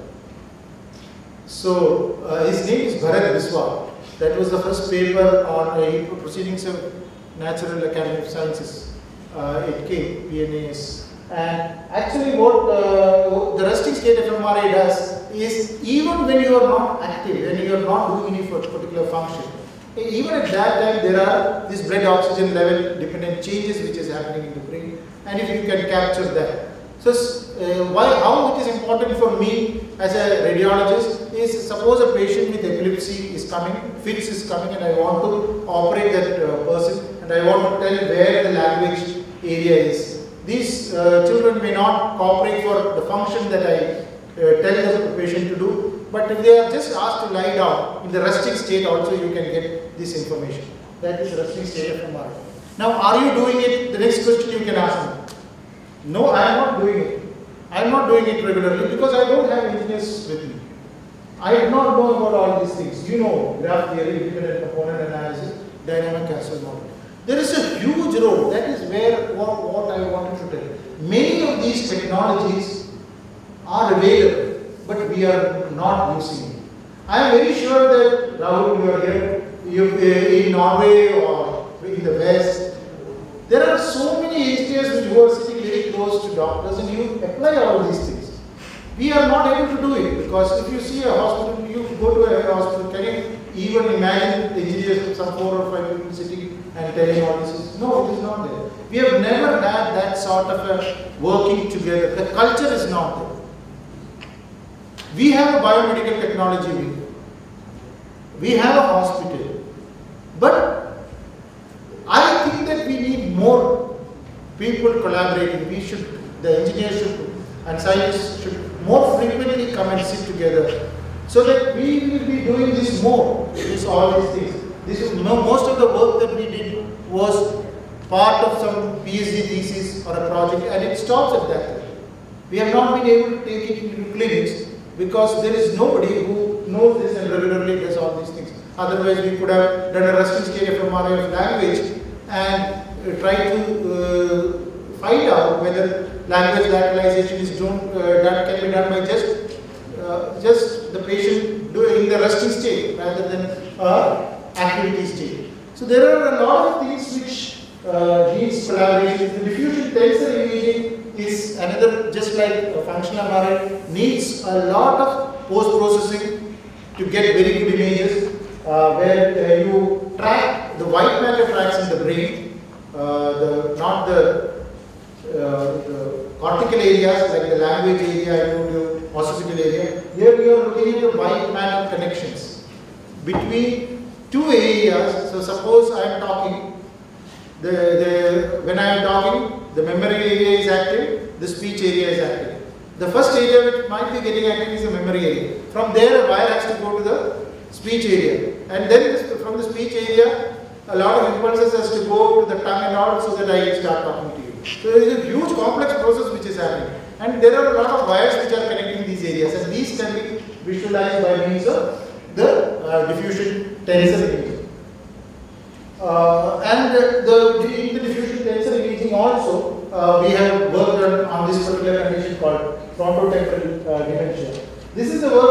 So uh, his name is Bharat Biswal. That was the first paper on uh, proceedings of National Academy of Sciences. Uh, it came, PNAS. And actually what uh, the resting state fMRI does is even when you are not active, when you are not doing any particular function, even at that time there are these blood oxygen level dependent changes which is happening in the brain and if you can capture that. So uh, why, how it is important for me as a radiologist is suppose a patient with epilepsy is coming, fits is coming and I want to operate that uh, person and I want to tell where the language area is. These uh, children may not cooperate for the function that I uh, tell the patient to do. But if they are just asked to lie down, in the resting state also you can get this information. That is resting state fMRI. Now are you doing it? The next question you can ask me. No, I am not doing it. I am not doing it regularly because I don't have engineers with me. I do not know about all these things. You know, graph theory, independent component analysis, dynamic causal model. There is a huge role. That is where what, what I wanted to tell. Many of these technologies are available, but we are not using it. I am very sure that Rahul, you are here, you, uh, in Norway or in the West, there are so many engineers which close to doctors and you apply all these things. We are not able to do it because if you see a hospital, you go to a hospital, can you even imagine the engineers, some four or five people sitting and telling all this? No, it is not there. We have never had that sort of a working together. The culture is not there. We have a biomedical technology. We have a hospital. But I think that we need more people collaborating. We should, the engineers should, and scientists should more frequently come and sit together so that we will be doing this more, this all these things. This is, most of the work that we did was part of some PhD thesis or a project and it stops at that. We have not been able to take it into clinics because there is nobody who knows this and regularly does all these things. Otherwise, we could have done a resting state of language and try to uh, find out whether language lateralization is done, uh, done can be done by just uh, just the patient doing the resting state rather than uh, activity state. So there are a lot of things which uh, needs collaboration. The diffusion tensor imaging is another, just like functional MRI, needs a lot of post-processing to get very good images uh, where uh, you track the white matter tracks in the brain, uh, the, not the, uh, the cortical areas like the language area, I told you, occipital area. Here we are looking at the white matter connections between two areas. So suppose I am talking, the, the, when I am talking, the memory area is active, the speech area is active. The first area which might be getting active is the memory area. From there a wire has to go to the speech area. And then from the speech area, a lot of impulses has to go to the tongue and all so that I can start talking to you. So there is a huge complex process which is happening. And there are a lot of wires which are connecting these areas and these can be visualized by means of the uh, diffusion tensor imaging. Uh, and the, in the diffusion tensor imaging also, uh, we have worked on, on this particular condition called frontotemporal uh, dementia. This is the work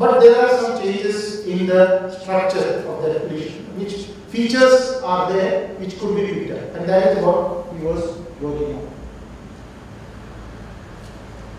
But there are some changes in the structure of the lesion, which features are there which could be up. And that is what he was working on.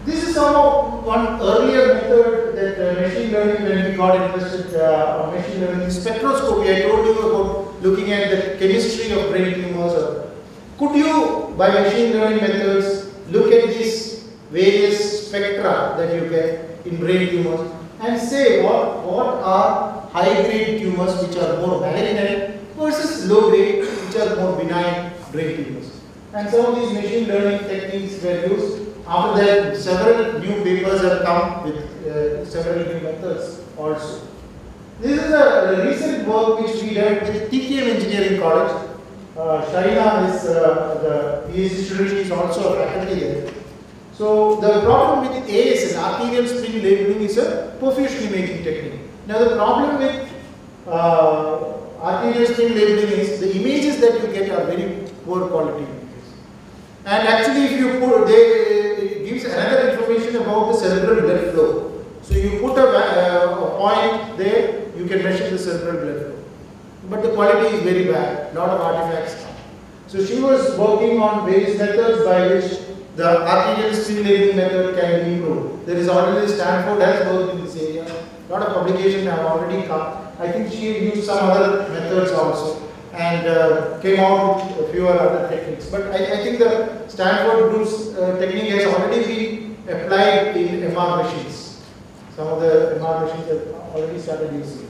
This is some of one earlier method that uh, machine learning when we got interested uh, machine learning spectroscopy. I told you about looking at the chemistry of brain tumors. Or could you, by machine learning methods, look at these various spectra that you get in brain tumors and say what, what are high grade tumors which are more malignant versus low grade which are more benign brain tumors. And some of these machine learning techniques were used. After that, several new papers have come with uh, several new methods also. This is a recent work which we did with TKM Engineering College. Uh, Shaina is uh, the PhD student, she is also a faculty there. So the problem with AS, arterial spin labeling, is a perfusion imaging technique. Now the problem with uh, arterial spin labeling is the images that you get are very poor quality images. And actually, if you put, they it gives another information about the cerebral blood flow. So you put a, uh, a point there, you can measure the cerebral blood flow. But the quality is very bad. Lot of artifacts. So she was working on various methods by which the spin labeling method can be improved. There is already Stanford has worked in this area. A lot of publications have already come. I think she used some other methods also and uh, came out with a few other techniques. But I, I think the Stanford Bruce uh, technique has already been applied in MR machines. Some of the MR machines have already started using it.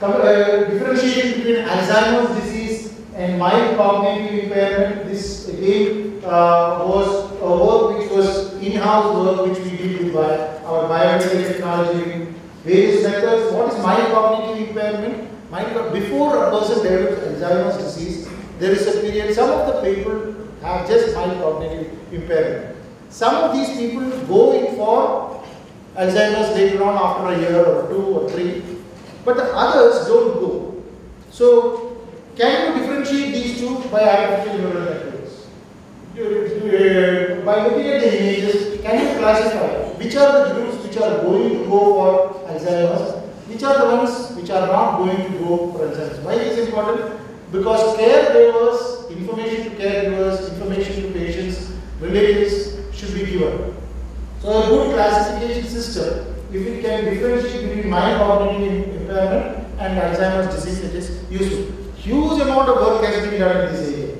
Com- uh, differentiating between Alzheimer's disease and mild cognitive impairment, this again uh, was a work which was in-house work which we did with bi- our biomedical technology various. What is mild cognitive impairment? Mild before a person develops Alzheimer's disease, there is a period, some of the people have just mild cognitive impairment. Some of these people go in for Alzheimer's later on after a year or two or three, but the others don't go. So, can you differentiate these two by artificial neural networks? By looking at the images, can you classify which are the groups which are going to go for Alzheimer's, which are the ones which are not going to go for Alzheimer's? Why is important? Because caregivers, information to caregivers, information to patients, relatives should be given. So a good classification system, if it can differentiate between mild cognitive impairment and Alzheimer's disease, it is useful. Huge amount of work has been done in this area.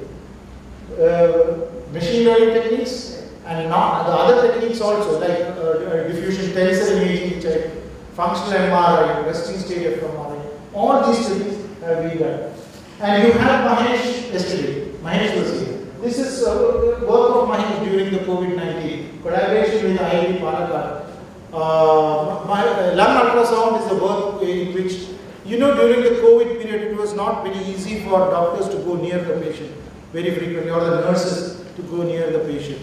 Uh, machine learning techniques and not the other techniques also like uh, uh, diffusion tensor imaging, are functional MRI, resting state fMRI. All these things have been done. And you had Mahesh yesterday. Mahesh was here. This is uh, work of Mahesh during the COVID-19 collaboration with IIT Palakkad. Uh, my, uh, lung ultrasound is a work in which, you know, during the COVID period, it was not very easy for doctors to go near the patient very frequently, or the nurses to go near the patient.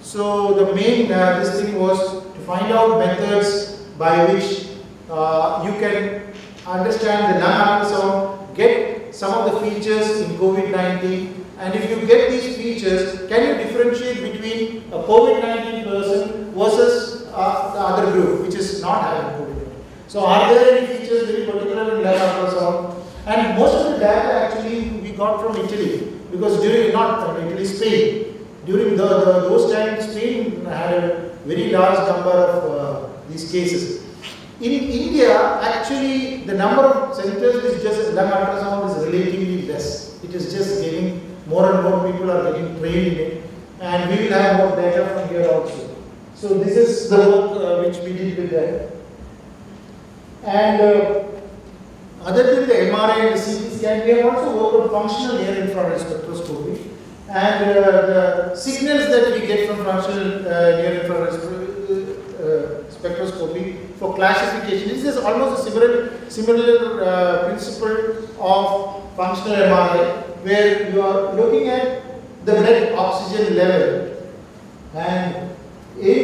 So the main uh, this thing was to find out methods by which uh, you can understand the lung ultrasound, get some of the features in COVID-19, and if you get these features, can you differentiate between a COVID-19 person versus uh, the other group, which is not having COVID-19? So are there any features very particular in lung ultrasound? And most of the data actually we got from Italy, because during, not from Italy, Spain, during the, the, those times, Spain had a very large number of uh, these cases. In India, actually, the number of centers which just lung ultrasound is relatively less. It is just getting more and more people are getting trained in it, and we will have more data from here also. So this is the work uh, which we did with them. And uh, other than the MRI and the CT scan, we have also worked on functional near infrared spectroscopy. And uh, the signals that we get from functional uh, near infrared uh, spectroscopy for classification, this is almost a similar, similar uh, principle of functional MRI, where you are looking at the blood oxygen level and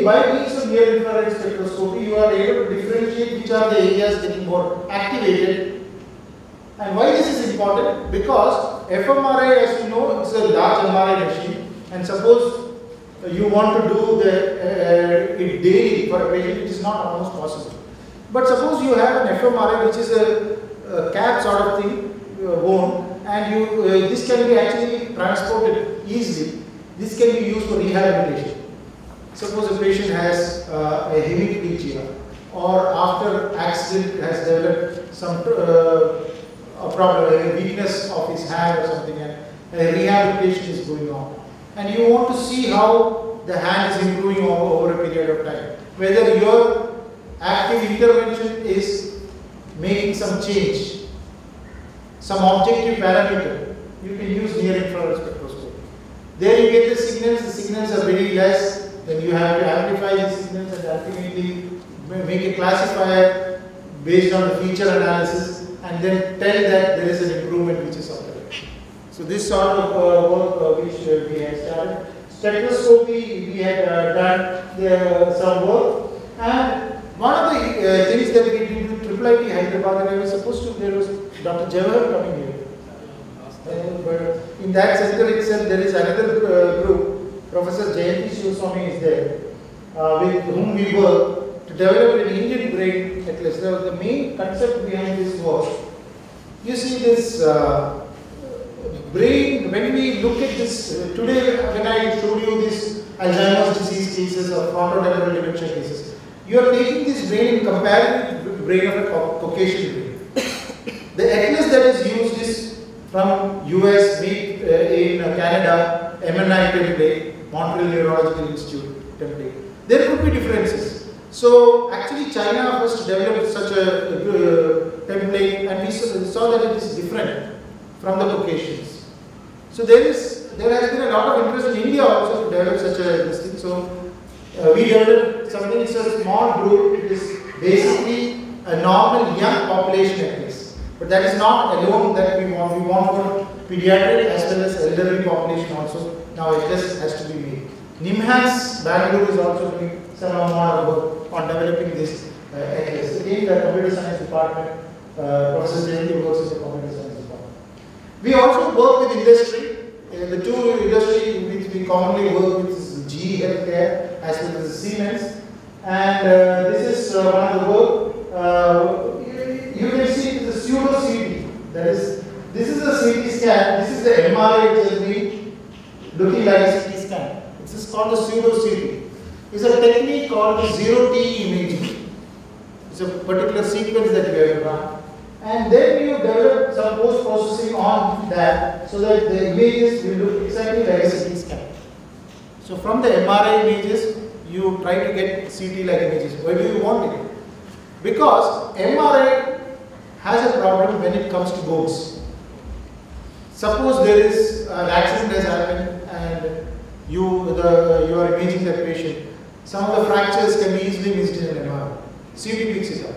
by means of near infrared spectroscopy, you are able to differentiate which are the areas getting more activated. And why this is important? Because fMRI, as you know, is a large MRI machine, and suppose you want to do the, uh, it daily for a patient, it is not almost possible. But suppose you have an fMRI, which is a, a cap sort of thing, uh, bone, and you, uh, this can be actually transported easily. This can be used for rehabilitation. Suppose a patient has uh, a hemiplegia or after accident has developed some uh, a problem, a weakness of his hand or something and a rehabilitation is going on. And you want to see how the hand is improving over, over a period of time. Whether your active intervention is making some change, some objective parameter, you can use near infrared spectroscopy. There you get the signals, the signals are very less, then you have to amplify the signals and ultimately make a classifier based on the feature analysis and then tell that there is an improvement which is occurring. So this sort of uh, work uh, which uh, we had started. Spectroscopy, we had uh, done the, some work and one of the uh, things that we did with Triple Hyderabad, and I was supposed to, there was Dr. Jawahar coming here. Uh, but in that center itself, there is another uh, group, Professor Jayanthi Sivaswamy is there, uh, with whom we work to develop an Indian brain atlas. The main concept behind this was, you see this uh, brain, when we look at this, uh, today when I showed you this Alzheimer's disease cases or frontotemporal dementia cases. You are taking this brain and comparing with the brain of a Caucasian brain. The atlas that is used is from US, made uh, in Canada, MNI template, Montreal Neurological Institute template. There could be differences. So actually China first developed such a uh, template and we saw that it is different from the Caucasians. So there is there has been a lot of interest in India also to develop such a this thing. So uh, we developed something. It's a small group. It is basically a normal young population at least. But that is not alone that we want. We want for pediatric as well as elderly population also. Now it just has to be made. NIMHANS Bangalore is also doing some amount of work on developing this uh. Again, the computer science department, uh, Professor Jayanthi works in the computer science department. We also work with industry. Uh, the two industry which we commonly work with is GE Healthcare as well as Siemens. And uh, this is uh, one of the work. Uh, you, you can see the a pseudo CT. That is, this is a CT scan. This is the MRI which has been looking like a CT scan. This is called the pseudo CT. It's a technique called the zero TE imaging. It's a particular sequence that we have run. And then you develop some post processing on that so that the images will look exactly like a CT scan. So from the MRI images, you try to get CT like images. Do you want it? Because MRI has a problem when it comes to bones. Suppose there is uh, an accident has happened and you the you are imaging that patient. Some of the fractures can be easily missed in an MRI. CT picks it up.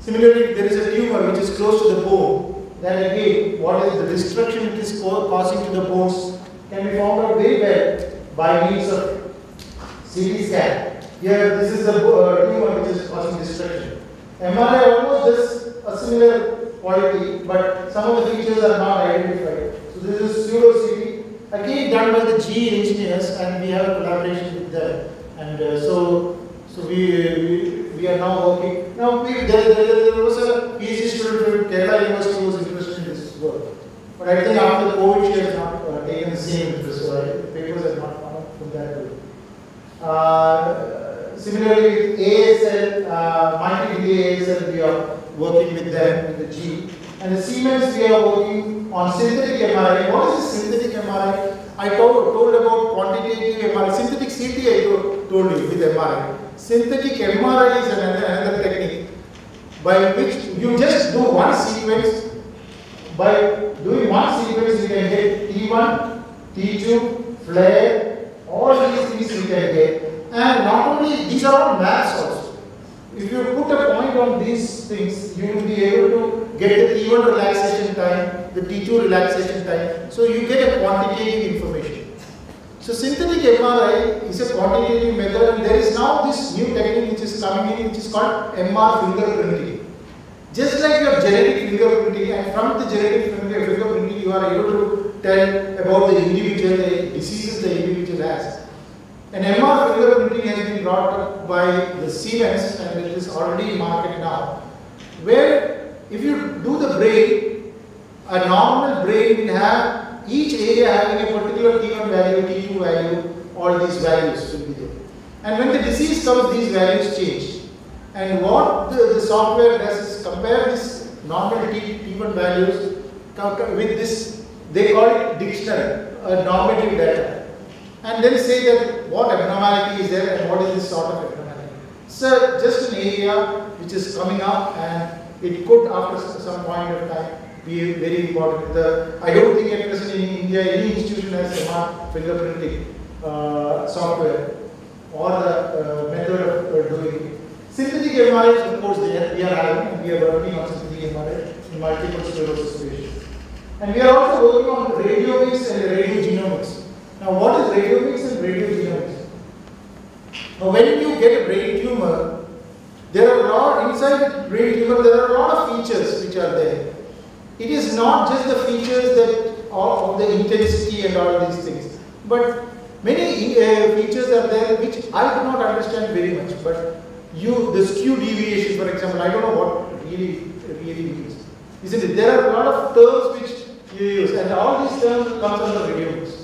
Similarly, there is a tumor which is close to the bone, then again, what is the destruction it is causing to the bones can be found out very well by means of CT scan. Here, this is the uh, tumor which is causing destruction. MRI almost does a similar quality, but some of the features are not identified. So this is pseudo CT, again done by the GE engineers, and we have a collaboration with them. And uh, so, so we, we we are now working. Now, we, there, there, there was a PhD student from Kerala University who was interested in this work. But I think after COVID, she has not uh, taken the same interest, so the papers have not come up from that way. Uh, similarly, with ASL, uh, multi-delay ASL, we are working with them, with the G. And the Siemens, we are working on synthetic MRI. What is synthetic MRI? I told, told about quantitative MRI. Synthetic CT I told, told you with MRI. Synthetic MRI is another, another technique by which you just do one sequence. By doing one sequence, you can get T1, T2, FLAIR, all these things you can get. And not only, these are all maps also. If you put a point on these things, you will be able to get the T1 relaxation time, the T2 relaxation time. So you get a quantitative information. So synthetic MRI is a quantitative method and there is now this new technique which is coming in which is called MR fingerprinting. Just like your genetic fingerprinting and from the genetic finger- fingerprinting you are able to tell about the individual, the diseases the individual has. An MR fingerprinting has been brought up by the Siemens and it is already in market now. Where if you do the brain, a normal brain will have each area having a particular T1 value, T2 value, all these values will be there. And when the disease comes, these values change. And what the, the software does is compare this normal T, T1 values with this, they call it dictionary, a normative data. And then say that what abnormality is there and what is this sort of abnormality. So just an area which is coming up and it could after some point of time be very important. The, I don't think in India any institution has MR fingerprinting uh, software or the uh, method of uh, doing it. Synthetic MRIs, of course, there we are having, we are working on synthetic MRI in multiple sclerosis patients. And we are also working on radiomics and radiogenomics. Now, what is radiomics and radiogenomics? Now, when you get a brain tumor, there are a lot inside the tumor. There are a lot of features which are there. It is not just the features that of, of the intensity and all these things, but many uh, features are there which I do not understand very much. But you, the skew deviation, for example, I don't know what really really means. Isn't it? There are a lot of terms which you use, and all these terms comes under radiomics.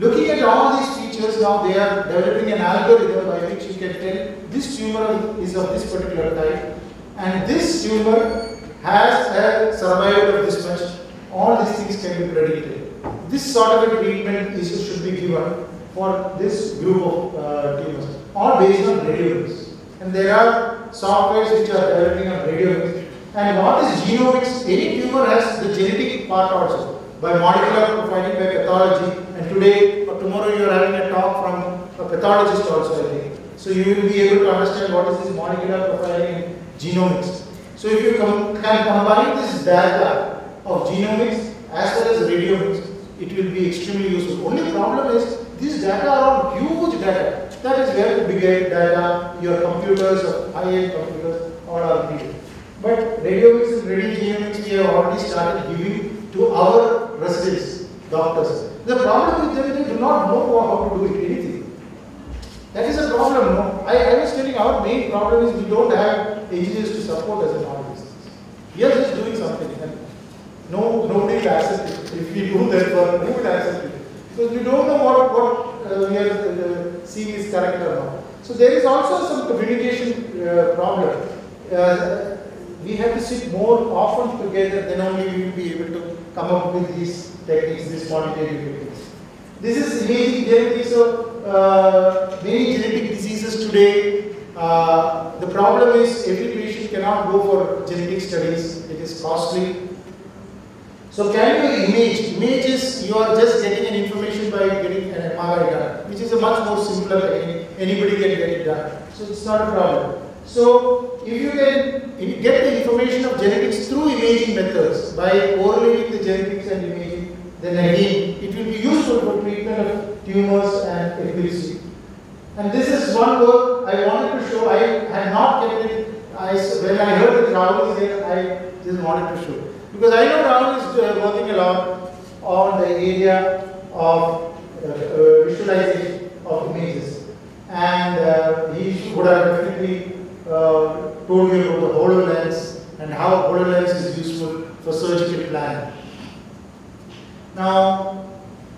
Looking at all these features now they are developing an algorithm by which you can tell this tumor is of this particular type and this tumor has a survival of this much. All these things can be predicted. This sort of a treatment is, should be given for this group of uh, tumors, all based on radiomics. And there are softwares which are developing on radiomics. And what is genomics? Any tumor has the genetic part also by molecular profiling by pathology. And today or tomorrow you are having a talk from a pathologist also, I think. So you will be able to understand what is this molecular profiling and genomics. So if you com can combine this data of genomics as well as radiomics, it will be extremely useful. Only problem is these data are all huge data. That is where the big data, your computers or high-end computers all are needed. But radiomics and radiogenomics we have already started giving to our residents, doctors. The problem with them, they do not know how to do it, anything. That is a problem, no? I, I was telling our main problem is we don't have engineers to support us in these things. We are just doing something and no, nobody will accept it. If we do that work, who will accept it? Because we don't know what, what uh, we are uh, seeing is correct or not. So there is also some communication uh, problem. Uh, we have to sit more often together, then only we will be able to come up with these techniques, these quantitative techniques. This is imaging genetic, so uh, many genetic diseases today, uh, the problem is every patient cannot go for genetic studies, it is costly. So can you image? Image is you are just getting an information by getting an MRI done, which is a much more simpler technique, anybody can get it done. So it's not a problem. So if you can get the information of genetics through imaging methods by correlating the genetics and imaging, then again it will be useful for treatment of tumors and epilepsy. And this is one work I wanted to show. I had not kept it. I, when I heard that Rahul is here, I just wanted to show. Because I know Rahul is uh, working a lot on the area of uh, uh, visualization of images. And uh, he would have definitely uh, told you about the HoloLens and how HoloLens is useful for surgical planning. Now,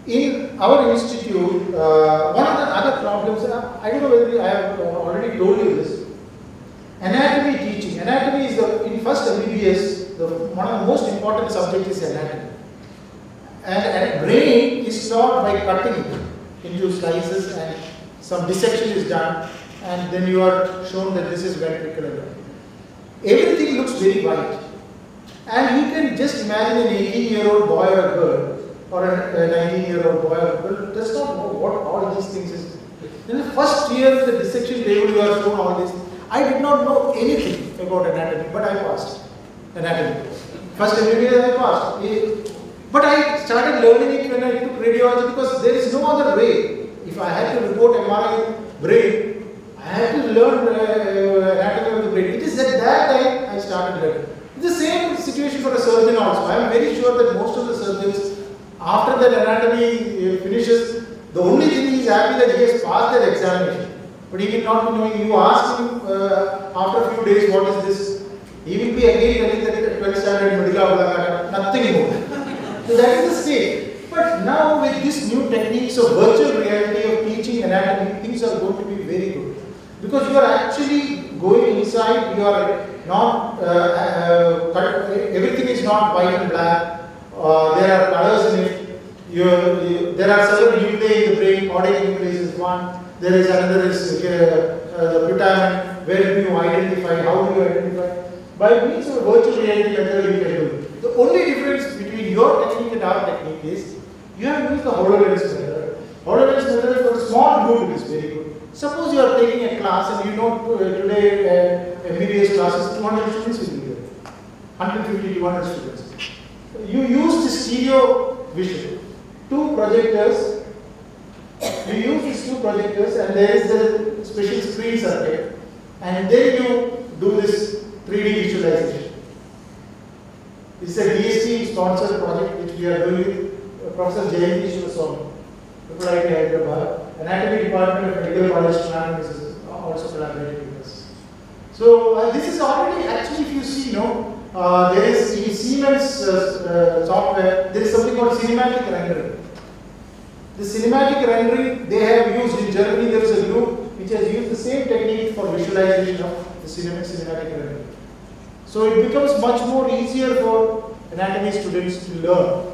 in our institute, uh, one of the other problems, uh, I don't know whether I have already told you this, anatomy teaching. Anatomy is the, in first MBBS, the, one of the most important subjects is anatomy. And, and brain is taught by cutting into slices and some dissection is done and then you are shown that this is ventricular. Everything looks very white. And you can just imagine an 18 year old boy or girl or a 19 year old boy or girl does not know what all these things is. In the first year, of the dissection table, you are shown all this. I did not know anything about anatomy, but I passed anatomy. First MBBS I passed. But I started learning it when I took radiology because there is no other way. If I had to report MRI brain, I had to learn uh, anatomy of the brain. It is at that time I started learning. It's the same situation for a surgeon also. I am very sure that most of the surgeons, after the anatomy uh, finishes, the only thing he is happy that he has passed that examination. But he will not be knowing. You ask him uh, after a few days, what is this? He will be again telling that 12th standard medical nothing more. so that is the state. But now with this new techniques of virtual reality of teaching anatomy, things are going to be very good. Because you are actually going inside, you are not, uh, uh, everything is not white and black, uh, there are colors in it, you, you, there are several nuclei in the brain, caudate nucleus is one, there is another is uh, uh, the putamen, where do you identify, how do you identify? By means of virtual reality method you can do. The only difference between your technique and our technique is, you have used the HoloLens method. HoloLens method for a small group is very good. Suppose you are taking a class and you know uh, today uh, MBBS classes 200 students will be there. 150 200 students. You use the stereo vision. Two projectors. You use these two projectors and there is a special screen circuit and then you do this 3D visualization. This is a DST sponsored project which we are doing with Professor Jayanthi Sivaswamy, IIIT Hyderabad. Anatomy Department of Medical College Trivandrum is also collaborating with us. So uh, this is already actually if you see, you know, uh, there is in Siemens uh, uh, software, there is something called cinematic rendering. The cinematic rendering they have used in Germany, there is a group which has used the same technique for visualization of the cinematic, cinematic rendering. So it becomes much more easier for anatomy students to learn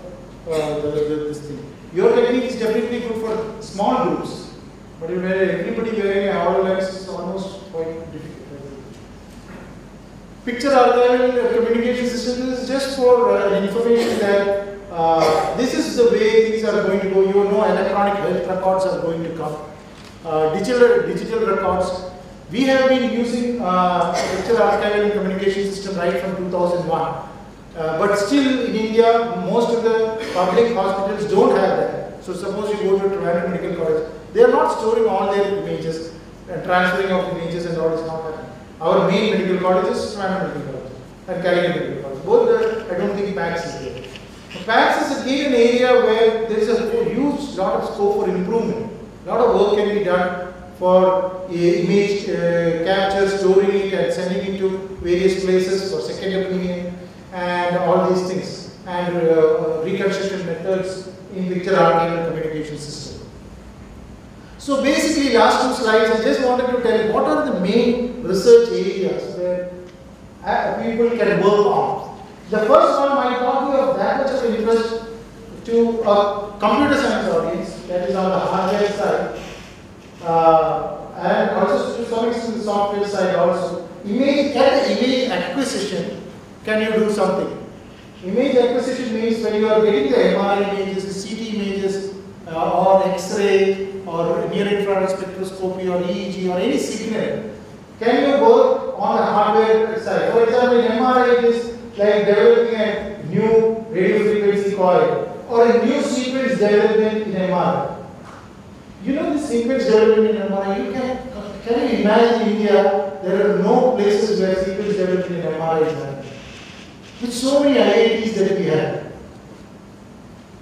uh, the, the, this thing. Your technique is definitely good for small groups, but if everybody wearing a is almost quite difficult. Picture archival communication system is just for uh, information that uh, this is the way things are going to go. You know, electronic health records are going to come. Uh, digital digital records. We have been using uh, picture archival communication system right from 2001. Uh, but still in India, most of the public hospitals don't have that. So suppose you go to Trivandrum Medical College, they are not storing all their images and transferring of images and all is not happening. Our main medical college is Trivandrum Medical College and Calicut Medical College. Both the, I don't think PACS is there. PACS is again an area where there is a huge lot of scope for improvement. A lot of work can be done for uh, image uh, capture, storing it and sending it to various places for second opinion and all these things and uh, reconstruction methods in picture archival communication system. So basically last two slides I just wanted to tell you what are the main research areas where uh, people can work on. The first one might not be of that much of interest to a computer science audience that is on the hardware side uh, and also to some extent the software side also. Image, can the image acquisition, can you do something? Image acquisition means when you are getting the MRI images, the CT images, uh, or X-ray, or near-infrared spectroscopy, or EEG, or any signal, can you work on the hardware side? For example, in MRI, it is like developing a new radio frequency coil, or a new sequence development in MRI. You know the sequence development in MRI, you can, can you imagine India, there are no places where sequence development in MRI is done. With so many IITs that we have.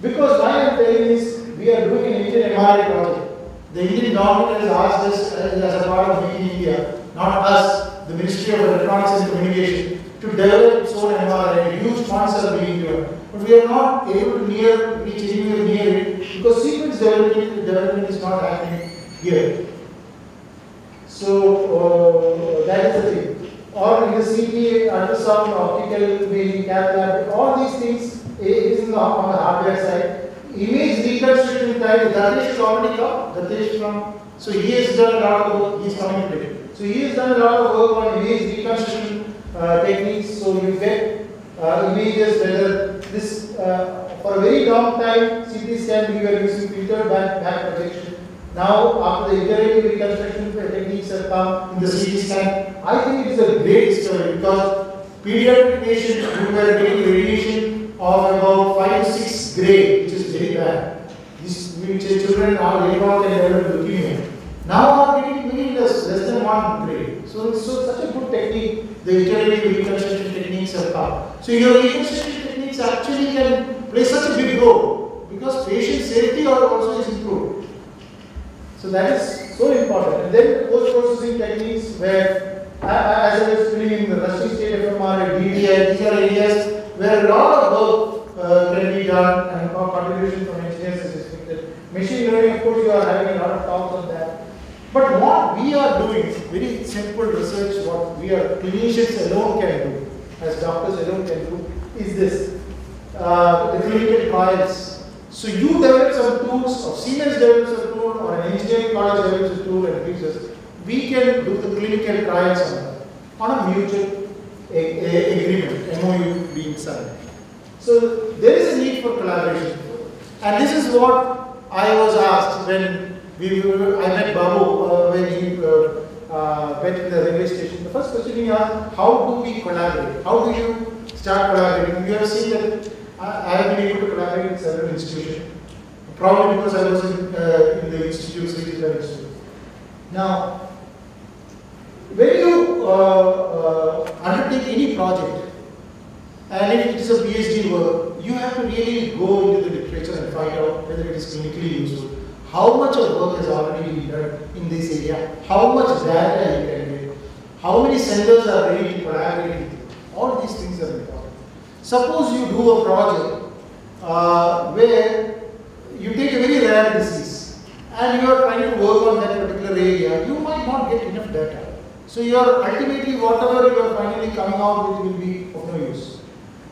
Because why I am telling is, we are doing an Indian MRI project. The Indian government has asked us uh, as a part of in India, not us, the Ministry of Electronics and Communication, to develop its own MRI. Huge funds are being given. But we are not able to near, reach anywhere near it because sequence development, development is not happening here. So uh, that is the thing. Or the CT, ultrasound, optical, imaging, cath lab, all these things is in the, on the hardware side. Image reconstruction type, Datesh is already come, Datesh from, so he has done a lot of work, he is coming today. So he has done a lot of work on image reconstruction uh, techniques, so you get uh, images whether this, uh, for a very long time, CT scan we were using filtered back, back projection. Now, after the iterative reconstruction techniques have come in the CT scan, I think it is a great discovery because pediatric patients who were getting radiation of about 5 to 6 grade, which is very bad. These children are later on leukemia. Now are getting less, less than 1 grade. So, so such a good technique, the iterative reconstruction techniques have come. So your reconstruction techniques actually can play such a big role because patient safety also is improved. So that is so important. And then post-processing techniques where, as I was in the resting state FMR, DTI, these are areas where a lot of work uh, can be done and contribution from engineers is expected. Machine learning, of course, you are having a lot of talks on that. But what we are doing, very simple research, what we are clinicians alone can do, as doctors alone can do, is this. Uh, the clinical trials so you develop some tools, or Siemens develops a tool, or an engineering college develops a tool and gives us. We can do the clinical trials on on a mutual agreement, MOU being signed. So there is a need for collaboration. And this is what I was asked when we were, I met Babu uh, when he uh, uh, went to the railway station. The first question he asked, how do we collaborate? How do you start collaborating? You have seen that I, have been able to collaborate with several institutions, probably because I was in, uh, in the institute, City Institute. Now, when you uh, uh, undertake any project, and if it is a PhD work, you have to really go into the literature and find out whether it is clinically useful. How much of work has already been done in this area? How much data you can get? How many centers are ready to collaborate with you? All these things are important. Suppose you do a project uh, where you take a very rare disease and you are trying to work on that particular area, you might not get enough data. So your ultimately whatever you are finally coming out with will be of no use.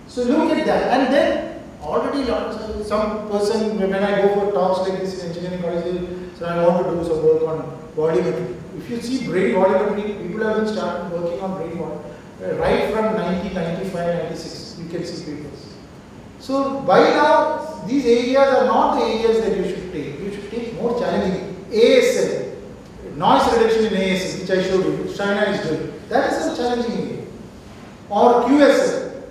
So look at that and then already some person when I go for talks like this in engineering college, so I want to do some work on volumetric. If you see brain volumetric, people have been started working on brain uh, right from 1995, 96. See papers. So by now, these areas are not the areas that you should take. You should take more challenging ASL, noise reduction in ASL, which I showed you, China is doing. That is a challenging area. Or QSM,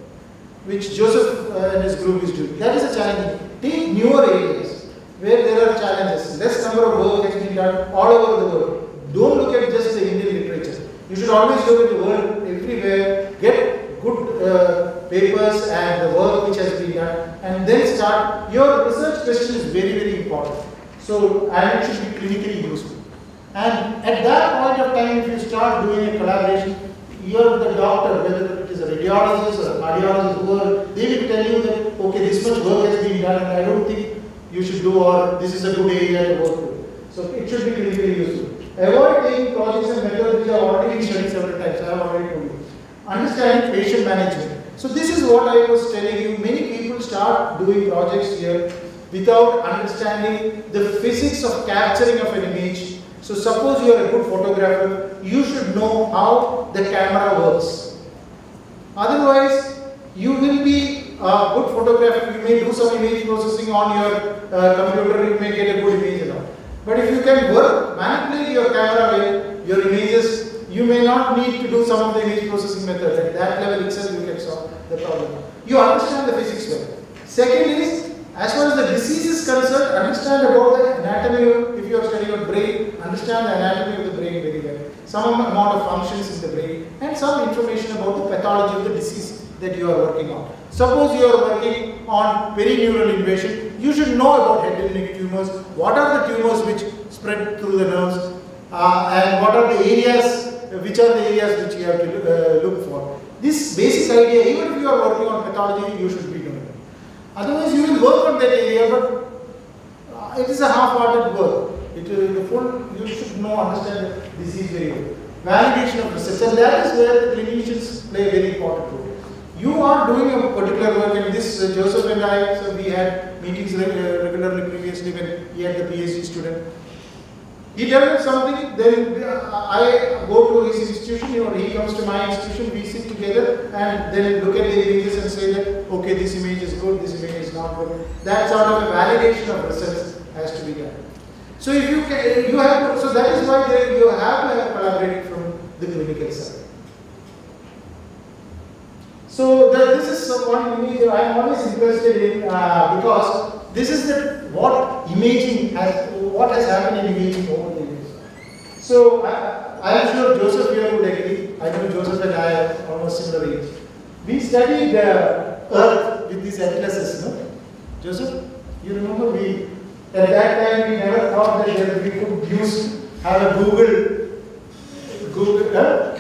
which Joseph uh, and his group is doing. That is a challenging. Take newer areas where there are challenges. Less number of work has been done all over the world. Don't look at just the Indian literature. You should always look at the world everywhere. Get good uh, papers and the work which has been done and then start. Your research question is very, very important. So, and it should be clinically useful. And at that point of time, if you start doing a collaboration, you're the doctor, whether it is a radiologist or a cardiologist, whoever, they will tell you that, okay, this much work has been done and I don't think you should do or this is a good area to work with. So it should be clinically useful. Avoid taking projects and methods which are already been studied several times. I have already told you. Understand patient management. So this is what I was telling you. Many people start doing projects here without understanding the physics of capturing of an image. So suppose you are a good photographer, you should know how the camera works. Otherwise, you will be a good photographer, you may do some image processing on your uh, computer, you may get a good image. But if you can work, manipulate your camera well, your images you may not need to do some of the image processing methods. At that level itself, you can solve the problem. You understand the physics well. Second is, as far as the disease is concerned, understand about the anatomy. If you are studying your brain, understand the anatomy of the brain very well. Some amount of functions in the brain and some information about the pathology of the disease that you are working on. Suppose you are working on perineural invasion, you should know about head and neck tumors. What are the tumors which spread through the nerves uh, and what are the areas which are the areas which you have to uh, look for. This basic idea, even if you are working on pathology, you should be doing it. Otherwise, you will work on that area, but uh, it is a half-hearted work. It, uh, the full, you should know, understand the disease very well. Validation of research, and that is where the clinicians play a very important role. You are doing a particular work, and this uh, Joseph and I, so we had meetings regularly previously when he had the PhD student. He develops something, then I go to his institution or he comes to my institution, we sit together and then look at the images and say that, okay, this image is good, this image is not good. That sort of a validation of results has to be done. So if you can, you have so that is why you have to have from the clinical side. So the, this is one image I am always interested in uh, because this is the what imaging has, what has happened in imaging over the years. So I, I am sure Joseph here would agree. I know Joseph and I are almost similar age. We studied uh, Earth with these atlases, no? Joseph, you remember we at that time we never thought that we could use have a Google Google. Huh?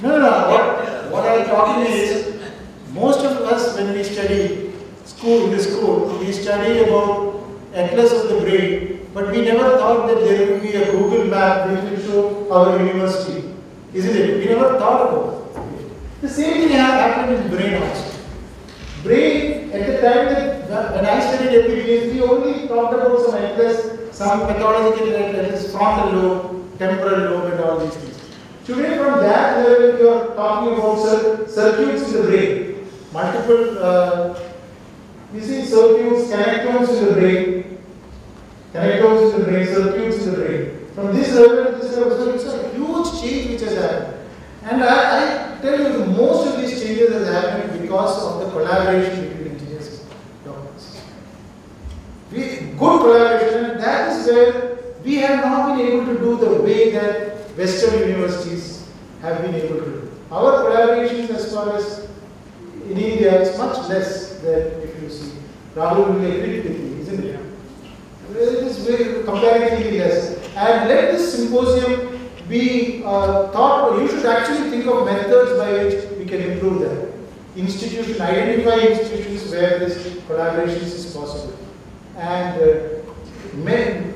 No, no, no. What, what I'm talking is most of us when we study school, in the school, we studied about atlas of the brain, but we never thought that there will be a Google map which will show our university. Isn't it? We never thought about it. The same thing happened in brain also. Brain, at the time that when I studied epidemiology, we only talked about some atlas, some pathological atlas, frontal lobe, temporal lobe and all these things. Today from that level, we are talking about circuits in the brain, multiple uh, you see circuits, connectomes in the brain, connectomes in the brain, circuits in the brain. From this level to this level, so it's a huge change which has happened. And I, I tell you, most of these changes has happened because of the collaboration between engineers and doctors. We, good collaboration, that is where we have not been able to do the way that Western universities have been able to do. Our collaborations as far as in India it's much less than if you see. Rahul will agree with me, isn't it? It is very comparatively less. And let this symposium be uh, thought, you should actually think of methods by which we can improve that. Institution, identify institutions where this collaboration is possible. and uh,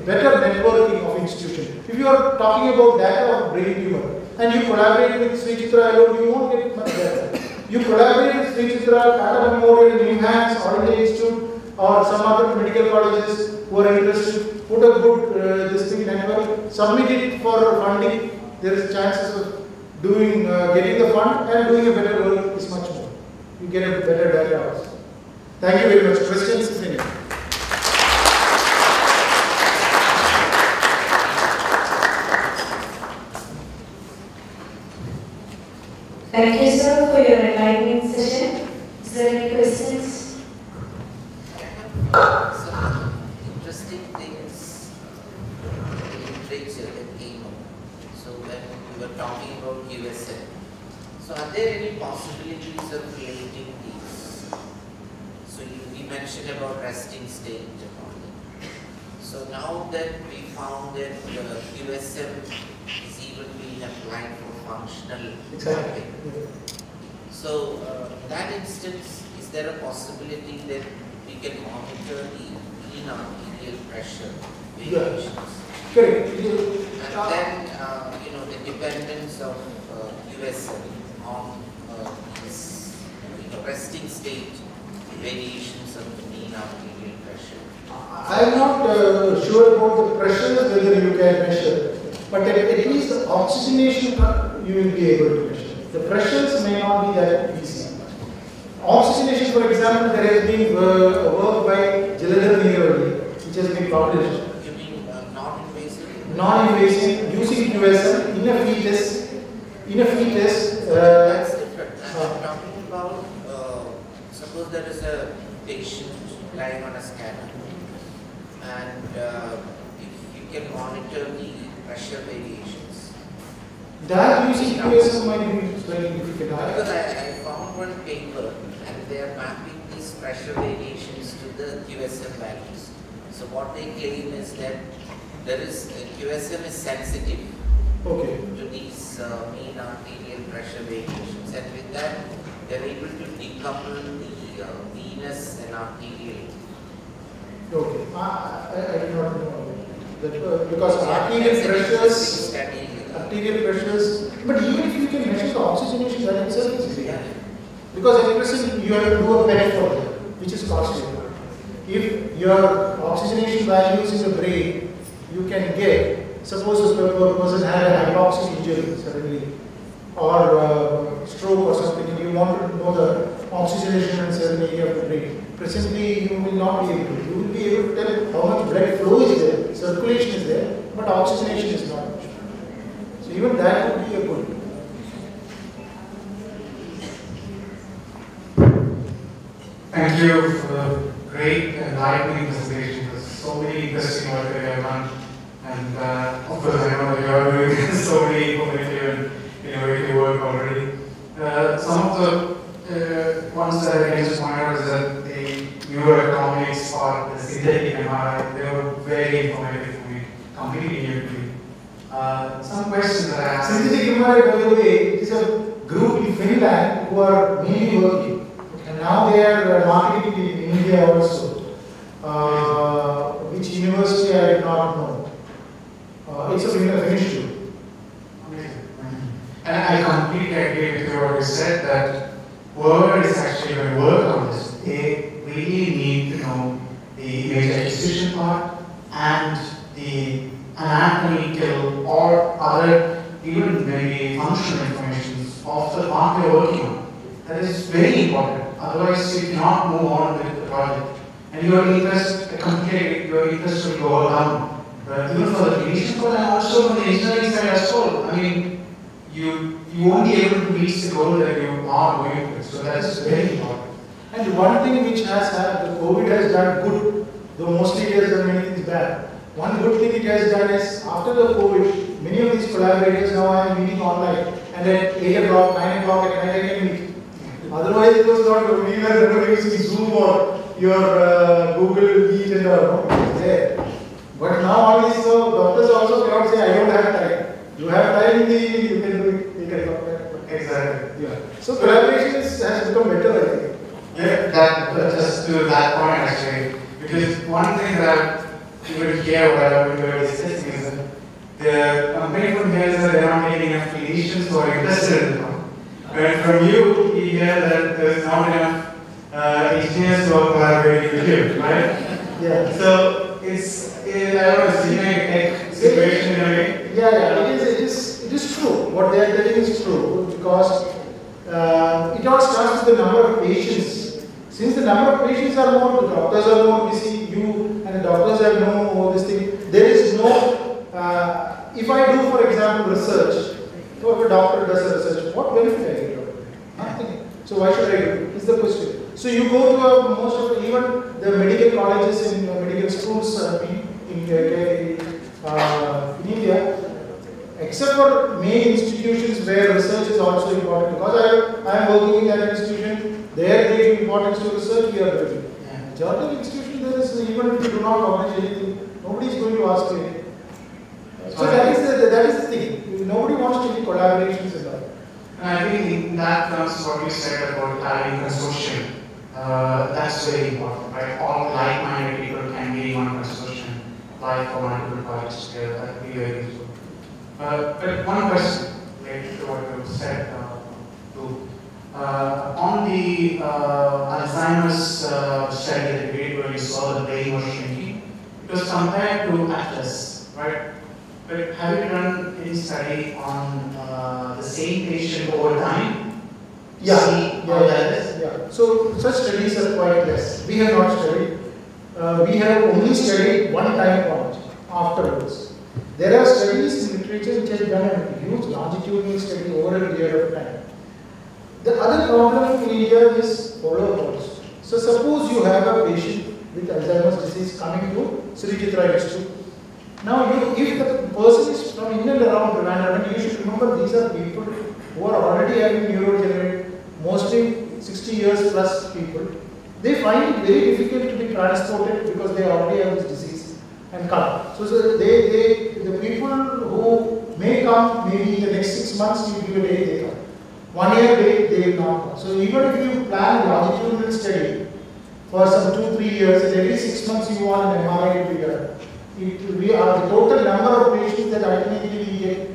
better networking of institutions. If you are talking about data of brain tumor and you collaborate with Sri Chitra alone, you won't get much data. You collaborate with Sri Chitra, Tata Memorial, NIMHANS, All Institute, or some other medical colleges who are interested, put a good uh, this thing network, submit it for funding. There is chances of doing, uh, getting the fund and doing a better work is much more. You get a better data. Thank you very much. Questions, if any? Thank you, sir, for your enlightening session. Is there any questions? Some interesting things in literature that came up. So when we were talking about QSM, so are there any possibilities of relating these? So you, we mentioned about resting state and all. So now that we found that uh, QSM is even being applied functional mapping. So, uh, in that instance, is there a possibility that we can monitor the mean arterial pressure variations? Correct. And uh, then, uh, you know, the dependence of uh, on uh, know, resting state variations of the mean arterial pressure. I am not uh, sure about the pressures whether you can measure, but at, at least the oxygenation you will be able to measure. The pressures may not be that easy. Oxygenation, for example, there has been uh, work by Jalandhar Neeravali, which has been published. You mean uh, non-invasive? Non-invasive, using QSM in a fetus, in a fetus. Uh, That's different. I'm uh, talking about, uh, suppose there is a patient lying on a scanner and uh, if you can monitor the pressure variations. that using QSM might be very difficult. Because I- I, found one paper and they are mapping these pressure variations to the QSM values. So what they claim is that there is, QSM is sensitive Okay. to these uh, mean arterial pressure variations and with that they're able to decouple the uh, venous and arterial. Okay, I, I, I do not know that, uh, because arterial that's an interesting pressures, arterial pressures, but even if you can measure the oxygenation, that itself is. Yeah. Because at present you have to do a PET for that, which is costly. If your oxygenation values in the brain, you can get, suppose a person had a hypoxic injury suddenly, or uh, stroke or something, and you want to know the oxygenation and salinity of the brain. Presently, you will not be able to. You will be able to tell how much blood flow is there, circulation is there, but oxygenation is not. So even that would be a good. Thank you for the great enlightening presentation. There's so many interesting work that you have done. And uh, of course, I know you are doing so many informative and innovative work already. Uh, some of the uh, that I can just is that the neuroeconomics part, the synthetic MRI, they were very informative for me, completely new to me. Uh, some questions that I have. Synthetic MRI, by the way, is a group in Finland who are mainly working. And now they are uh, marketing in India also. Uh, which university I did not know. Uh, it's a Fin- Finnish group. Amazing. And I completely agree with you what you said that whoever is actually going to work on this, they really need to know the image acquisition part and the anatomical or other even maybe functional information of the part you're working on. That is very important. Otherwise, you cannot move on with the project. And your interest, completely, your interest will go down. But even for the clinician part and also for the engineering side as well, I mean, you you won't be able to reach the goal that you are going to. So that is very important. And one thing which has the COVID has done good, though mostly it has done many things bad. One good thing it has done is after the COVID, many of these collaborators now I am meeting online and at 8 o'clock, 9 o'clock at night I can meet. Otherwise it was not, we were using Zoom or your uh, Google Meet and all, there. But now all these so doctors also cannot say I don't have time. You have time you can do it, take a look at Exactly. Yeah. So collaboration is, has become better I think. Yeah, that just to that point actually, Because one thing that you will hear whatever you are discussing is that the company from here is that they're not getting enough clinicians who are interested in the problem. And from you, you hear that there's not enough uh, engineers who are collaborating with you, right? Yeah. So it's, it, I don't know, it's a unique situation in a way. Yeah, yeah, it is, it is, it is true. What they are telling is true because uh, it all starts with the number of patients. Since the number of patients are more, the doctors are more busy, you and the doctors have no all this thing. There is no, uh, if I do, for example, research, if a doctor does a research, what benefit I get out it? Nothing. So why should I do? it? Is the question. So you go to most of even the medical colleges in uh, medical schools uh, in, in, uh, in India, except for main institutions where research is also important because I, I am working in an institution, there give importance to research, we are doing. Majority institution there is even if you do not publish anything, nobody is going to ask you. So that is the that is the thing. Nobody wants to do collaborations and all. And I think in that comes what you said about having consortium. Uh, that's very important, right? All like-minded people can be one consortium, apply for multiple projects together. That would be very useful. Uh, but one question related to what you said, uh. Uh, on the uh, Alzheimer's uh, study that you did where you saw the brain was shrinking, it was compared to Atlas, right? But have you done any study on uh, the same patient over time? Yeah, See yeah, how that is? yeah. So such studies are quite less. We have not studied. Uh, we have only studied one time point afterwards. There are studies in literature which have done a huge longitudinal study over a period of time. The other problem in India is follow-up. So suppose you have a patient with Alzheimer's disease coming to Sri Chitra Institute. Now, you, if the person is from in and around Trivandrum, you should remember these are people who are already having neurodegenerate, mostly 60 years plus people. They find it very difficult to be transported because they already have this disease and come. So, so they, they, the people who may come maybe in the next six months, you give a day they. One year they, they will not come. So even if you plan longitudinal study for some two, three years, every six months you want an MRI to be done. It, we are uh, the total number of patients that ultimately we get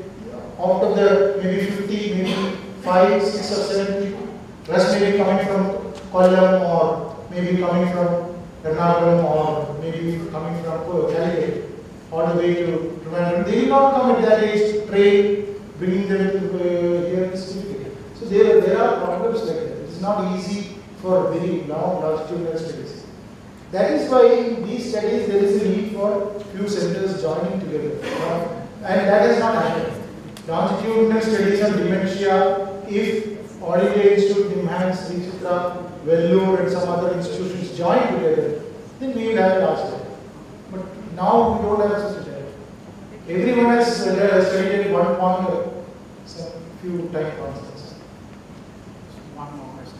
out of the maybe 50, maybe 5, 6 or 7 people. Rest may be coming from Kollam or maybe coming from Or maybe coming from Calicut all the way to Trivandrum. They will not come at that age, train, bringing them to uh, here in. So there, there are problems like that. It's not easy for very long longitudinal studies. That is why these studies there is a need for few centers joining together. And that has not happened. Longitudinal studies on dementia, if India Institute, NIMHANS, Vellore and some other institutions join together, then we will have a large study. But now we don't have such a study. Everyone has studied at one point or some few time constants. One more question.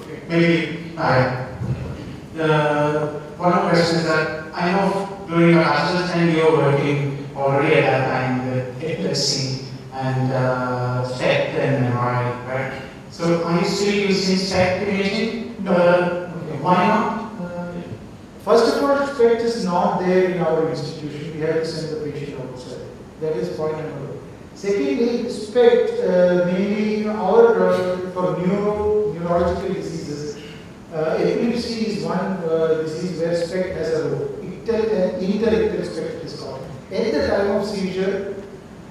Okay, maybe I. The one of the questions that I know during your bachelor's time you were working already at that time with epilepsy and uh, SPECT and MRI, right? So are you still using SPECT imaging? Uh, why not? Uh, First of all, SPECT is not there in our institution. We have to send the patient outside. That is point number one. Secondly, SPECT, uh, mainly our, uh, for neuro, neurological diseases, uh, epilepsy is one uh, disease where SPECT has a role. Uh, interictal SPECT is called. At the time of seizure,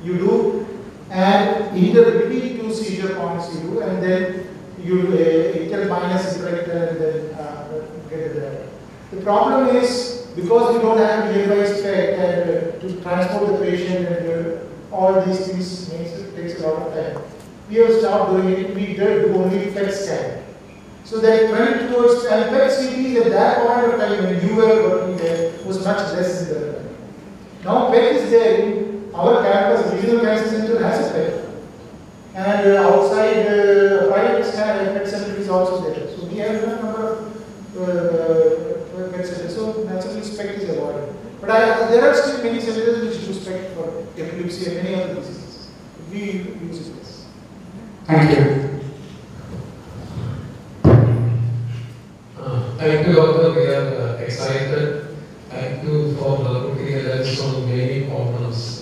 you do, and between two seizure points you do, and then you uh, ictal minus interictal, and then uh, get the the problem is because you don't have nearby SPECT and uh, to transport the patient and uh, all these things makes it takes a lot of time. We have stopped doing it. We did only PET scan. So the trend towards and PET CT at that point of time when you were working there was much less in the now PET is there our campus, regional cancer center has a PET. And uh, outside uh, private scan, PET center is also there. So we have a number of uh, PET centers. So naturally SPECT is avoided. But I, there are still many centers which do SPECT for epilepsy and many other diseases. we use this. Thank you. Uh, Thank you, Doctor. We are uh, excited. Thank you for uh, putting a lens on many problems that we could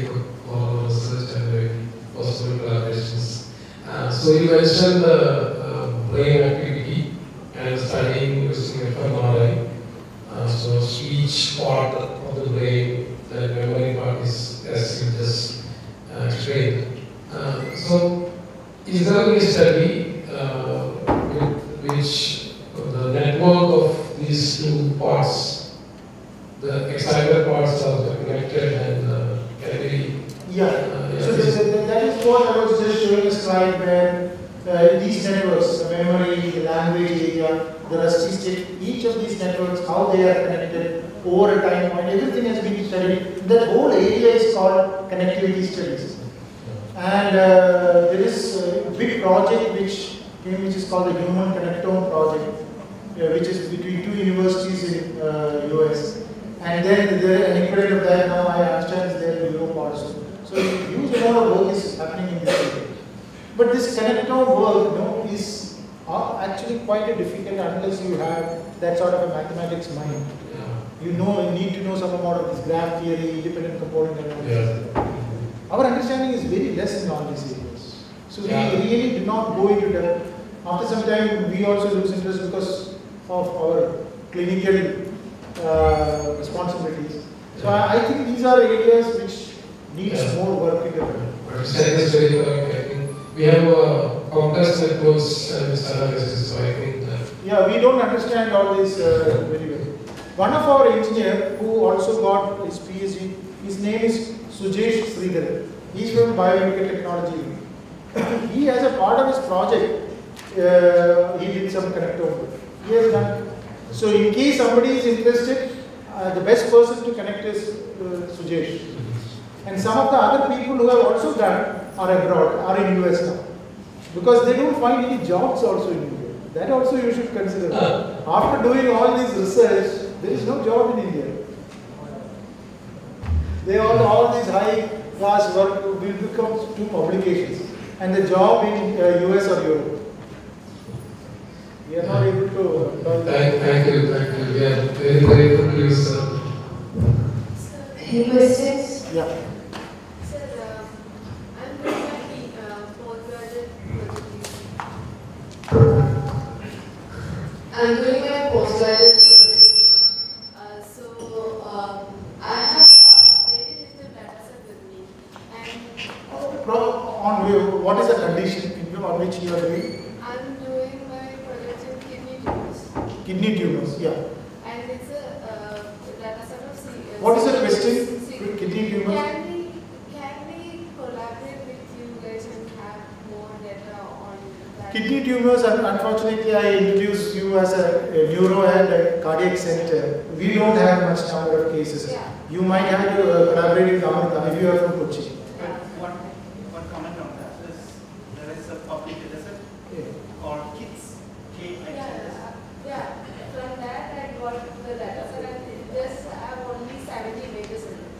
take for research and possible collaborations. Uh, So you mentioned the brain activity and studying using fMRI. Uh, So each part of the brain, the memory part is as you just uh, explained. Uh, So is there any study uh, with which the network of these two parts, the excited parts are connected and uh, can be Yeah. Uh, So yeah. this, that that is what I was just showing a slide where uh, these networks, the memory, the language area, the resting state, each of these networks, how they are connected over a time point, everything has been studied. That whole area is called connectivity studies. And uh, there is a big project which came, which is called the Human Connectome Project, uh, which is between two universities in uh, US. And then there, an equivalent of that now I understand is there in Europe also. So huge amount of work is happening in this area. But this connectome work, no, is uh, actually quite difficult unless you have that sort of a mathematics mind. Yeah, You know, you need to know some amount of this graph theory, independent component analysis. yeah. Our understanding is very less in all these areas. So Yeah. we really do not go into depth. After some time, we also lose interest because of our clinical uh, responsibilities. So I, I think these are areas which needs Yeah. more work in development. But saying this very correct, I think we have a networks and this analysis, so I think that Yeah, we don't understand all this uh, very well. One of our engineer who also got his PhD, his name is Sujesh Sridhar. He's from biomedical technology. he has a part of his project, uh, he did some connectome. He has done. So in case somebody is interested, uh, the best person to connect is uh, Sujesh. And some of the other people who have also done are abroad, are in US now. Because they don't find any jobs also in India. That also you should consider. After doing all this research, there is no job in India. They all, all these high class work will become two publications. And the job in uh, US or Europe. We are not able to. uh, thank, thank you, thank you. We are very grateful to you, sir. Any questions? Yeah. Sir, uh, I'm doing my P- uh, postgraduate project. I'm doing my postgraduate project. Uh, so um, I have uh, very little data set with me, and Pro- On wh- what is the condition in- on which you are doing? I'm doing my project in kidney tumors, Kidney tumors, yeah. and it's a uh, data set of. C- uh, What is the C- question? C- with Kidney tumors? Can we, can we collaborate with you guys and have more data on that? Kidney tumors, un- unfortunately, I introduced you as a, a neuro and a cardiac center. We don't have much number of cases. Yeah. You might have to uh, collaborate with Amrita if you are from Kochi. Yeah. One, one comment on that is, there is a public dataset Yeah. called KITS, K-I-T-S. Yeah, yeah, from that I got the data set and it just I have only seventy pages in it.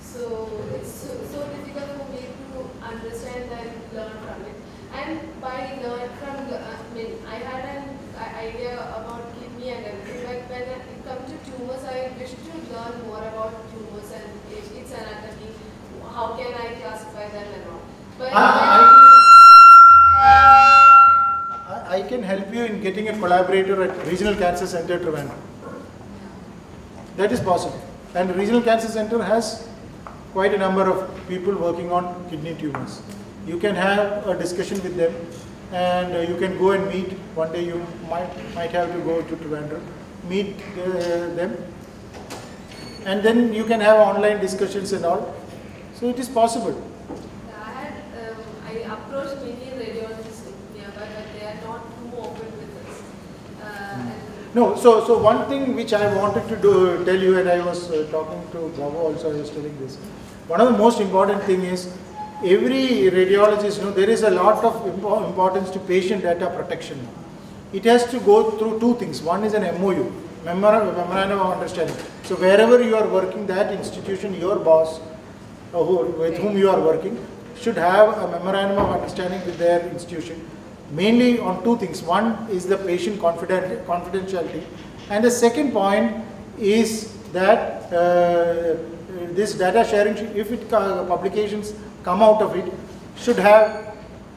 So it's so, so difficult for me to understand and learn from it. And by learn from, the- I mean, I had an i- idea about kidney and everything, but when it comes to tumors, I wish to learn more about tumors and its its anatomy, how can I classify them and all. But I, I, I can help you in getting a collaborator at Regional Cancer Center Trivandrum. That is possible. And Regional Cancer Center has quite a number of people working on kidney tumors. You can have a discussion with them and uh, you can go and meet. One day you might, might have to go to Trivandrum, meet uh, them. And then you can have online discussions and all. So it is possible. I had, um, I approached many radiologists nearby, but they are not too open with this. Uh, and No, so, so one thing which I wanted to do, tell you, and I was uh, talking to Bravo also, I was telling this. One of the most important thing is, every radiologist, you know, there is a lot of impo- importance to patient data protection. It has to go through two things. One is an MOU, memora- memorandum of understanding. So wherever you are working, that institution, your boss, uh, who, with whom you are working should have a memorandum of understanding with their institution, mainly on two things. One is the patient confident, confidentiality, and the second point is that uh, this data sharing, if it co- publications come out of it, should have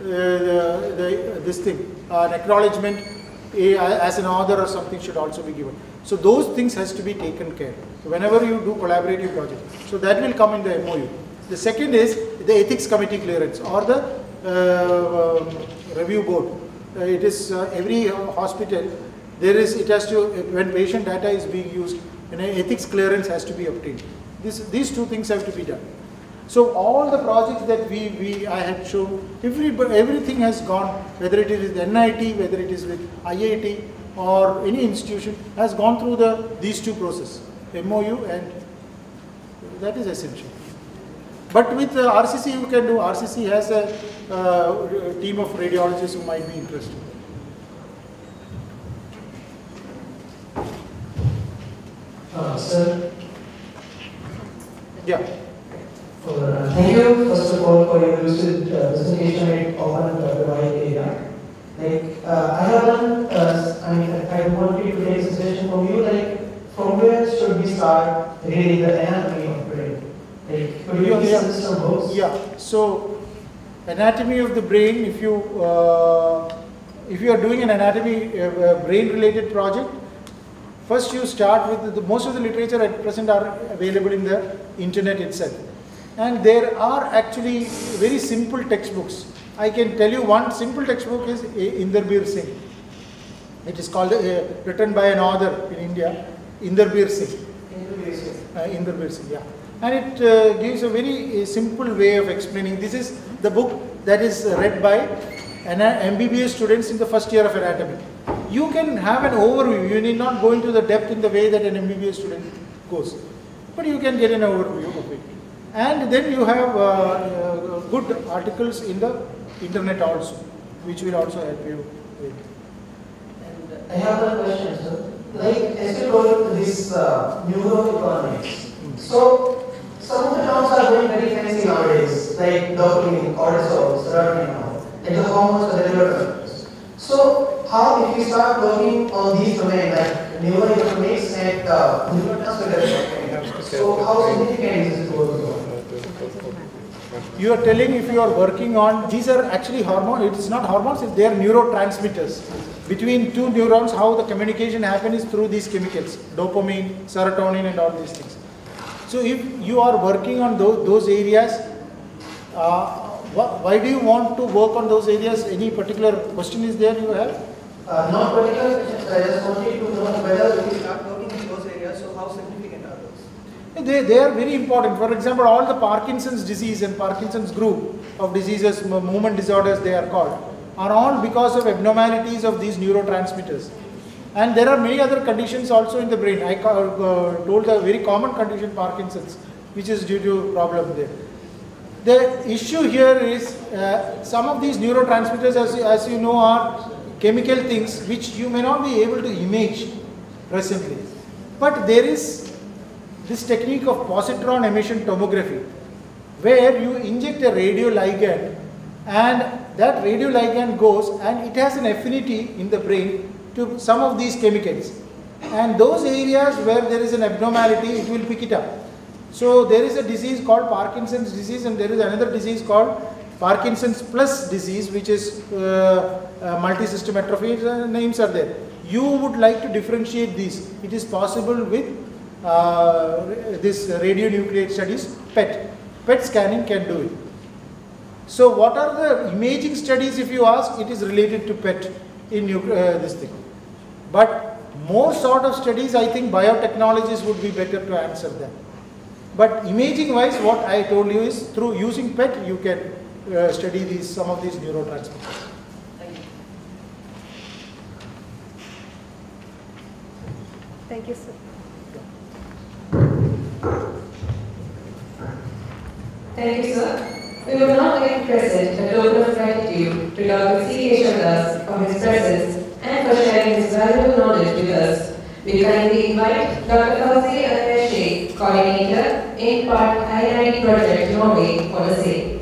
uh, the, the, this thing, an acknowledgement as an author or something should also be given. So those things has to be taken care. So whenever you do collaborative project, so that will come in the MOU. The second is the ethics committee clearance or the uh, um, review board. Uh, it is uh, every hospital there is it has to when patient data is being used, an ethics clearance has to be obtained. This, these two things have to be done. So all the projects that we, we I had shown, every, everything has gone, whether it is with NIT, whether it is with IIT or any institution, has gone through the these two processes, MOU and that is essential. But with uh, RCC you can do, RCC has a uh, team of radiologists who might be interested. Uh, Sir, Yeah. uh, thank you first of all for your lucid uh, presentation. It opened the wide area. Like uh, I have one, uh, I mean, I wanted to take a suggestion from you. Like, from where should we start reading the anatomy of brain? Like, could you Yeah, please yeah. some books? Yeah, so anatomy of the brain, if you, uh, if you are doing an anatomy, uh, uh, brain-related project, first you start with, the, most of the literature at present are available in the internet itself. And there are actually very simple textbooks. I can tell you one simple textbook is I- Inderbir Singh. It is called, uh, written by an author in India, Inderbir Singh. Uh, Inderbir Singh, yeah. And it uh, gives a very uh, simple way of explaining. This is the book that is uh, read by an uh, MBBS students in the first year of anatomy. You can have an overview. You need not go into the depth in the way that an MBBS student goes, but you can get an overview of it. And then you have uh, uh, good articles in the internet also, which will also help you with. And I have one question, sir. Like, as you told this uh, neuroeconomics, so some of the terms are going very fancy nowadays, like dopamine, cortisol, serotonin, and the hormones or the neurotransmitters. So, how if you start working on these domains like neuroeconomics and uh, neurotransmitters, so how significant is this work? You are telling if you are working on, these are actually hormones, it is not hormones, it's- they are neurotransmitters. Between two neurons, how the communication happens is through these chemicals, dopamine, serotonin and all these things. So if you are working on those, those areas, uh, wh- why do you want to work on those areas? Any particular question is there you have? Uh, not particular questions, I just wanted to know whether you start working in those areas, so how significant are those? They, they are very important. For example, all the Parkinson's disease and Parkinson's group of diseases, movement disorders they are called, are all because of abnormalities of these neurotransmitters. And there are many other conditions also in the brain. I uh, told the very common condition Parkinson's, which is due to problem there. The issue here is uh, some of these neurotransmitters, as, you- as you know, are chemical things which you may not be able to image presently. But there is this technique of positron emission tomography, where you inject a radioligand and that radioligand goes and it has an affinity in the brain to some of these chemicals. And those areas where there is an abnormality, it will pick it up. So there is a disease called Parkinson's disease and there is another disease called Parkinson's plus disease which is uh, uh, multi-system atrophy, uh, names are there. You would like to differentiate these. It is possible with uh, this radionuclide studies, PET. PET scanning can do it. So what are the imaging studies if you ask, it is related to PET in uh, this thing. But more sort of studies, I think biotechnologies would be better to answer them. But imaging wise, what I told you is through using PET, you can uh, study these, some of these neurotransmitters. Thank you, sir. Thank you, sir. We would now like to present a token of gratitude to Dr. C. Kesavadas for his presence and for sharing his valuable knowledge with us We kindly invite Dr. Anwar Sheikh, Coordinator, in part INID Project Norway for the same.